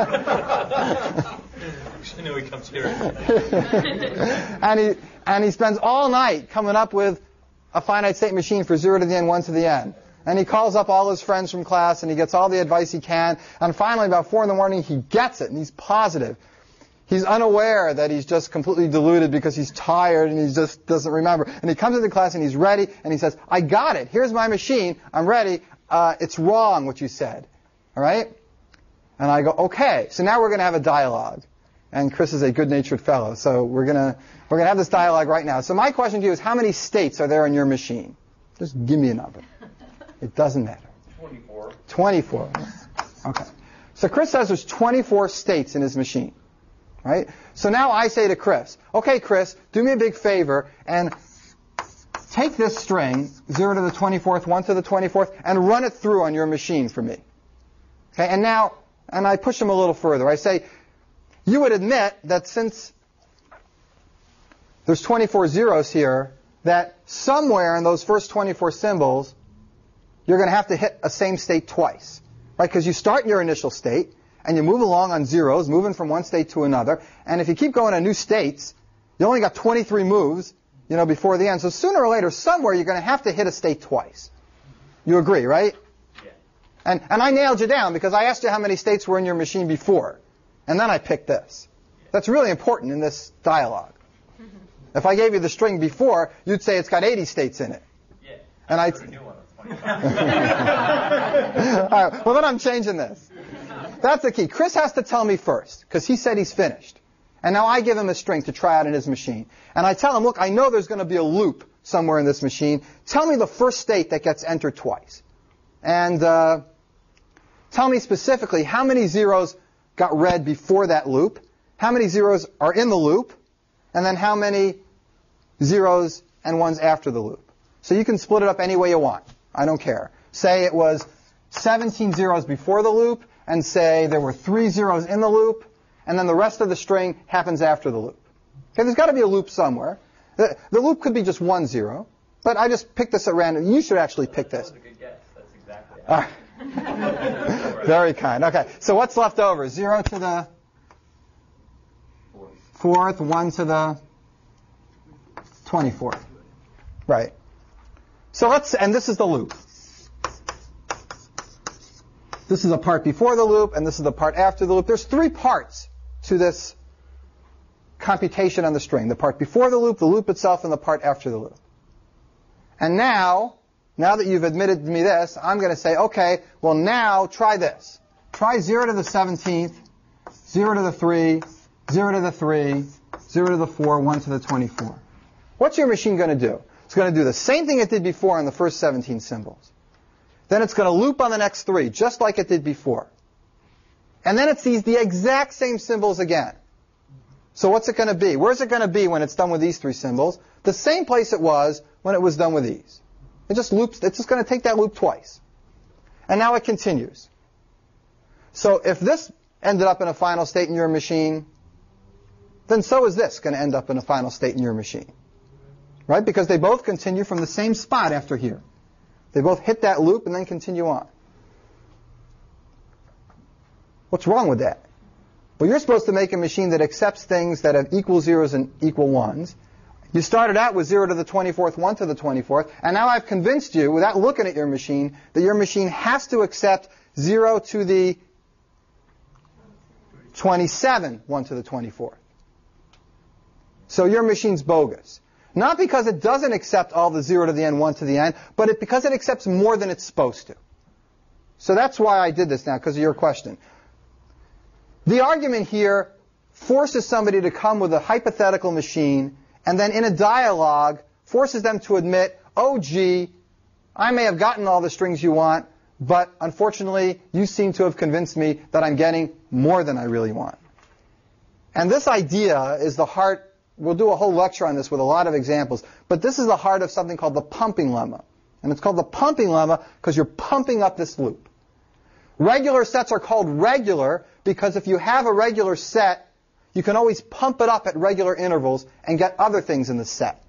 I know he comes here. and he and he spends all night coming up with a finite state machine for zero to the n, one to the n. And he calls up all his friends from class and he gets all the advice he can. And finally, about four in the morning, he gets it and he's positive. He's unaware that he's just completely deluded because he's tired and he just doesn't remember. And he comes into class and he's ready and he says, I got it. Here's my machine. I'm ready. Uh, it's wrong what you said. All right? And I go, okay. So now we're going to have a dialogue. And Chris is a good-natured fellow, so we're going to we're to have this dialogue right now. So my question to you is, how many states are there in your machine? Just give me a number. It doesn't matter. 24. 24. Okay. So Chris says there's 24 states in his machine. Right? So now I say to Chris, okay, Chris, do me a big favor and take this string, 0 to the 24th, 1 to the 24th, and run it through on your machine for me. Okay, and now, and I push him a little further. I say, you would admit that since there's 24 zeros here, that somewhere in those first 24 symbols, you're going to have to hit a same state twice. Right? Because you start in your initial state, and you move along on zeros, moving from one state to another, and if you keep going to new states, you only got 23 moves, you know, before the end. So sooner or later, somewhere, you're going to have to hit a state twice. You agree, right? Yeah. And, and I nailed you down because I asked you how many states were in your machine before. And then I picked this. That's really important in this dialogue. If I gave you the string before, you'd say it's got 80 states in it. Yeah. And I. All right. Well, then I'm changing this. That's the key. Chris has to tell me first because he said he's finished. And now I give him a string to try out in his machine. And I tell him, look, I know there's going to be a loop somewhere in this machine. Tell me the first state that gets entered twice. And uh, tell me specifically how many zeros got read before that loop, how many zeros are in the loop, and then how many zeros and ones after the loop. So you can split it up any way you want. I don't care. Say it was 17 zeros before the loop, and say there were three zeros in the loop, and then the rest of the string happens after the loop. Okay, there's got to be a loop somewhere. The, the, loop could be just one zero, but I just picked this at random. You should actually pick this. That was a good guess. That's exactly. Uh, very kind. Okay, so what's left over? Zero to the fourth, one to the 24th. Right. So let's, and this is the loop. This is the part before the loop, and this is the part after the loop. There's three parts to this computation on the string. The part before the loop, the loop itself, and the part after the loop. And now, now that you've admitted to me this, I'm going to say, okay, well now try this. Try 0 to the 17th, 0 to the 3, 0 to the 3, 0 to the 4, 1 to the 24. What's your machine going to do? It's going to do the same thing it did before on the first 17 symbols. Then it's going to loop on the next three, just like it did before. And then it sees the exact same symbols again. So what's it going to be? Where's it going to be when it's done with these three symbols? The same place it was when it was done with these. It just loops, it's just going to take that loop twice. And now it continues. So if this ended up in a final state in your machine, then so is this going to end up in a final state in your machine. Right? Because they both continue from the same spot after here. They both hit that loop and then continue on. What's wrong with that? Well, you're supposed to make a machine that accepts things that have equal zeros and equal ones. You started out with 0 to the 24th, 1 to the 24th, and now I've convinced you, without looking at your machine, that your machine has to accept 0 to the 27, 1 to the 24th. So your machine's bogus. Not because it doesn't accept all the 0 to the n, 1 to the n, but it, because it accepts more than it's supposed to. So that's why I did this now, because of your question. The argument here forces somebody to come with a hypothetical machine and then in a dialogue forces them to admit, oh gee, I may have gotten all the strings you want, but unfortunately you seem to have convinced me that I'm getting more than I really want. And this idea is the heart We'll do a whole lecture on this with a lot of examples. But this is the heart of something called the pumping lemma. And it's called the pumping lemma because you're pumping up this loop. Regular sets are called regular because if you have a regular set, you can always pump it up at regular intervals and get other things in the set.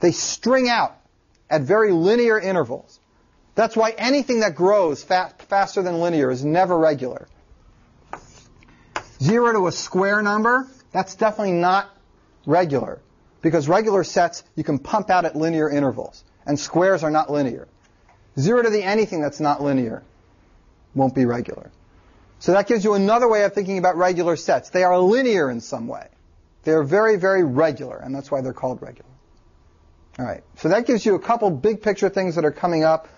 They string out at very linear intervals. That's why anything that grows fa- faster than linear is never regular. Zero to a square number, that's definitely not regular. Because regular sets you can pump out at linear intervals, and squares are not linear. Zero to the anything that's not linear won't be regular. So that gives you another way of thinking about regular sets. They are linear in some way. They're very, very regular, and that's why they're called regular. All right. So that gives you a couple big picture things that are coming up.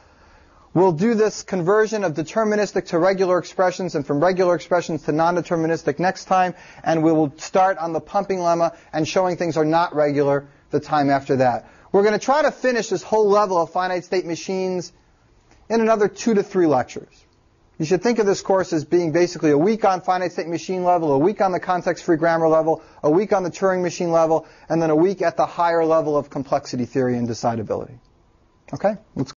We'll do this conversion of deterministic to regular expressions and from regular expressions to non-deterministic next time, and we will start on the pumping lemma and showing things are not regular the time after that. We're going to try to finish this whole level of finite state machines in another two to three lectures. You should think of this course as being basically a week on finite state machine level, a week on the context-free grammar level, a week on the Turing machine level, and then a week at the higher level of complexity theory and decidability. Okay? Let's